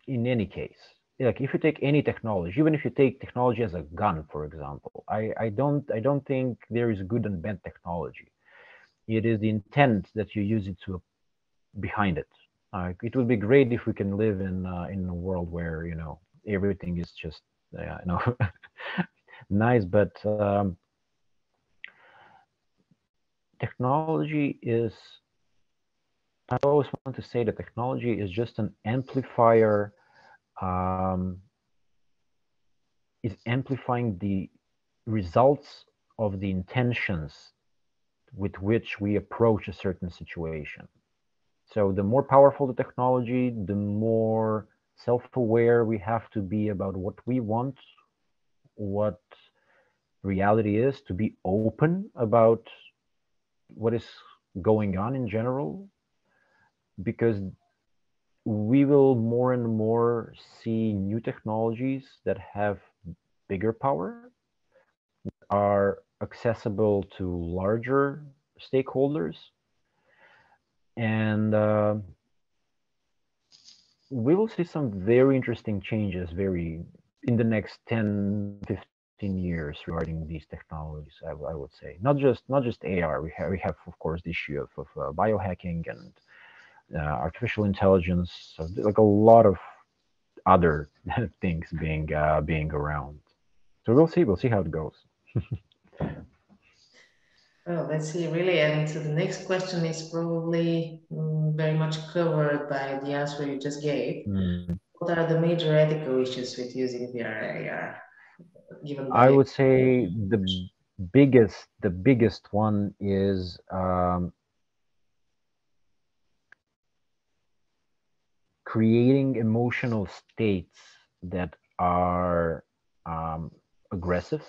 [SPEAKER 3] in any case. Like if you take any technology even if you take technology as a gun for example i i don't i don't think there is good and bad technology. It is the intent that you use it to behind it. Uh, it would be great if we can live in uh, in a world where you know everything is just uh, you know *laughs* nice but um, technology is i always want to say that technology is just an amplifier um, is amplifying the results of the intentions with which we approach a certain situation. So the more powerful the technology, the more self-aware we have to be about what we want, what reality is, to be open about what is going on in general, because we will more and more see new technologies that have bigger power, are accessible to larger stakeholders, and uh, we will see some very interesting changes very in the next 10 15 years regarding these technologies I, I would say not just not just ar we have we have of course the issue of, of uh, biohacking and uh, artificial intelligence, so like a lot of other *laughs* things being uh, being around. So we'll see. We'll see how it goes.
[SPEAKER 2] well, let's see, really. And so the next question is probably um, very much covered by the answer you just gave. Mm. What are the major ethical issues with using VR AR?
[SPEAKER 3] I would say the biggest the biggest one is um, creating emotional states that are um, aggressive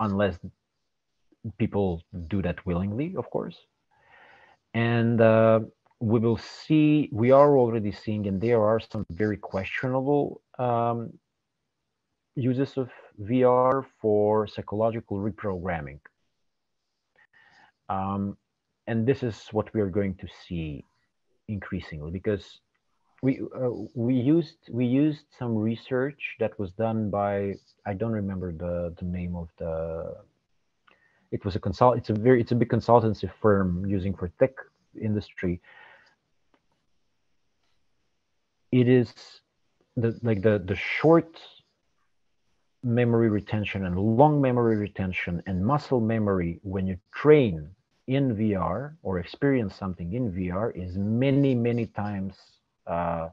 [SPEAKER 3] unless people do that willingly of course and uh, we will see we are already seeing and there are some very questionable um, uses of vr for psychological reprogramming. Um, and this is what we are going to see increasingly because we uh, we used we used some research that was done by I don't remember the the name of the it was a consult it's a very it's a big consultancy firm using for tech industry it is the like the the short memory retention and long memory retention and muscle memory when you train in VR or experience something in VR is many, many times uh,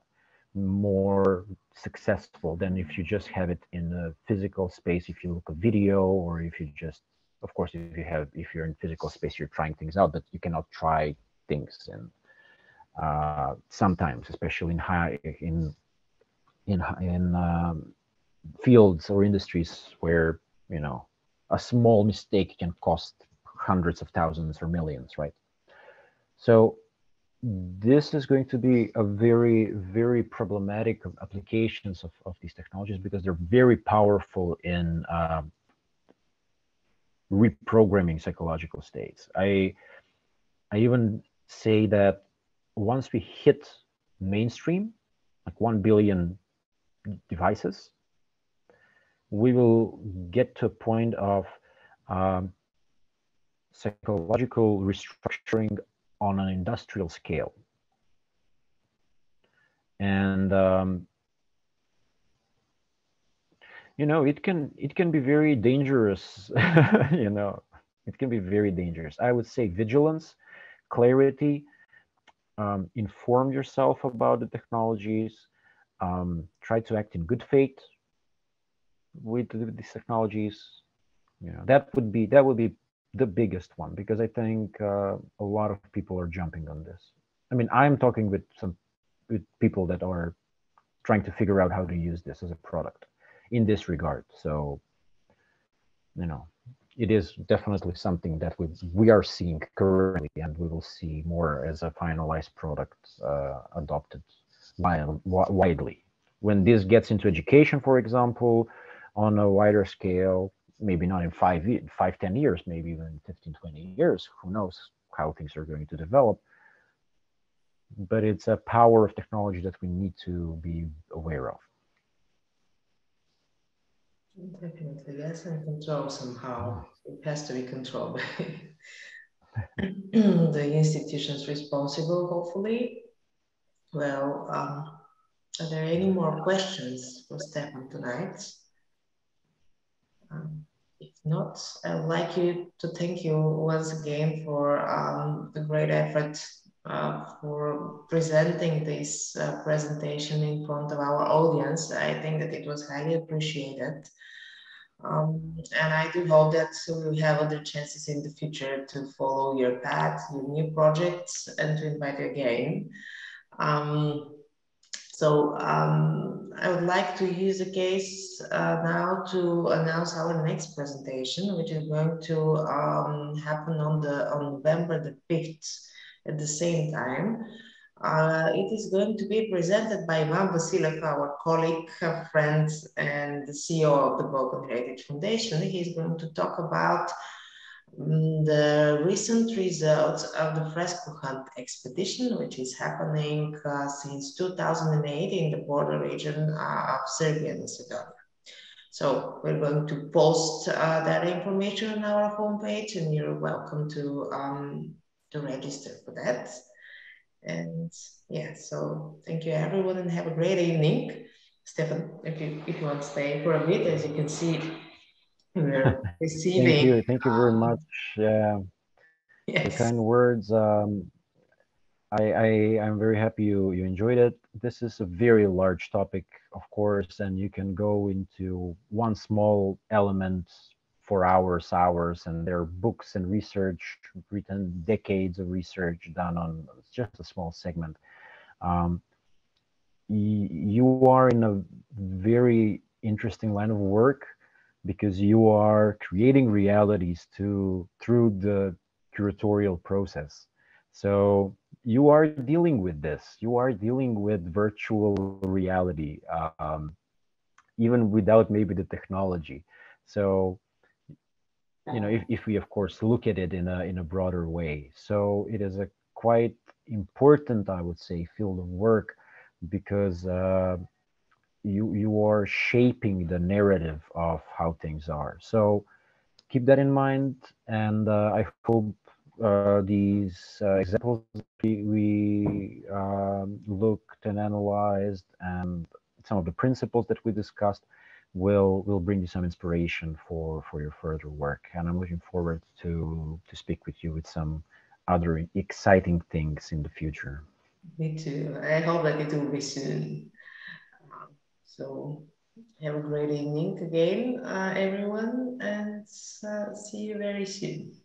[SPEAKER 3] more successful than if you just have it in a physical space. If you look a video or if you just, of course, if you have, if you're in physical space, you're trying things out, but you cannot try things and uh, sometimes, especially in high, in, in, in um, fields or industries where, you know, a small mistake can cost hundreds of thousands or millions, right? So this is going to be a very, very problematic applications of, of these technologies because they're very powerful in uh, reprogramming psychological states. I, I even say that once we hit mainstream, like 1 billion devices, we will get to a point of um, psychological restructuring on an industrial scale. And um, you know, it can it can be very dangerous. *laughs* you know, it can be very dangerous. I would say vigilance, clarity, um, inform yourself about the technologies, um, try to act in good faith with, these technologies. You know, that would be that would be the biggest one because I think uh, a lot of people are jumping on this. I mean, I'm talking with some with people that are trying to figure out how to use this as a product in this regard. So, you know, it is definitely something that we we are seeing currently, and we will see more as a finalized product uh, adopted widely. When this gets into education, for example, on a wider scale, maybe not in five, five, 10 years, maybe even 15, 20 years, who knows how things are going to develop. But it's a power of technology that we need to be aware of.
[SPEAKER 2] Definitely, yes, and control somehow. It has to be controlled by the institutions responsible, hopefully. Well, um, are there any more questions for Stefan tonight? Um, if not, I would like you to thank you once again for um, the great effort uh, for presenting this uh, presentation in front of our audience. I think that it was highly appreciated. Um, and I do hope that we will have other chances in the future to follow your path, your new projects, and to invite you again. Um, so um, I would like to use the case uh, now to announce our next presentation, which is going to um, happen on the on November the 5th at the same time. Uh, it is going to be presented by Ivan Vasilev, our colleague, friend, and the CEO of the Balkan Heritage Foundation. He's going to talk about um, the recent results of the fresco hunt expedition, which is happening uh, since 2008 in the border region uh, of Serbia and Macedonia. So we're going to post uh, that information on our homepage and you're welcome to, um, to register for that. And yeah, so thank you everyone and have a great evening. Stefan, if you, if you want to stay for a bit, as you can see, we're receiving. *laughs*
[SPEAKER 3] thank you, thank you very um, much. Yeah, yes. the kind words. Um, I, I I'm very happy you you enjoyed it. This is a very large topic, of course, and you can go into one small element for hours, hours, and there are books and research written, decades of research done on just a small segment. Um, you are in a very interesting line of work because you are creating realities to through the curatorial process. So you are dealing with this. You are dealing with virtual reality, um, even without maybe the technology. So you know, if, if we of course look at it in a in a broader way. So it is a quite important, I would say, field of work because uh, you you are shaping the narrative of how things are. So keep that in mind, and uh, I hope uh, these uh, examples we, we um, looked and analyzed, and some of the principles that we discussed will will bring you some inspiration for for your further work. And I'm looking forward to to speak with you with some other exciting things in the future.
[SPEAKER 2] Me too. I hope that it will be soon. So have a great evening again, uh, everyone, and uh, see you very soon.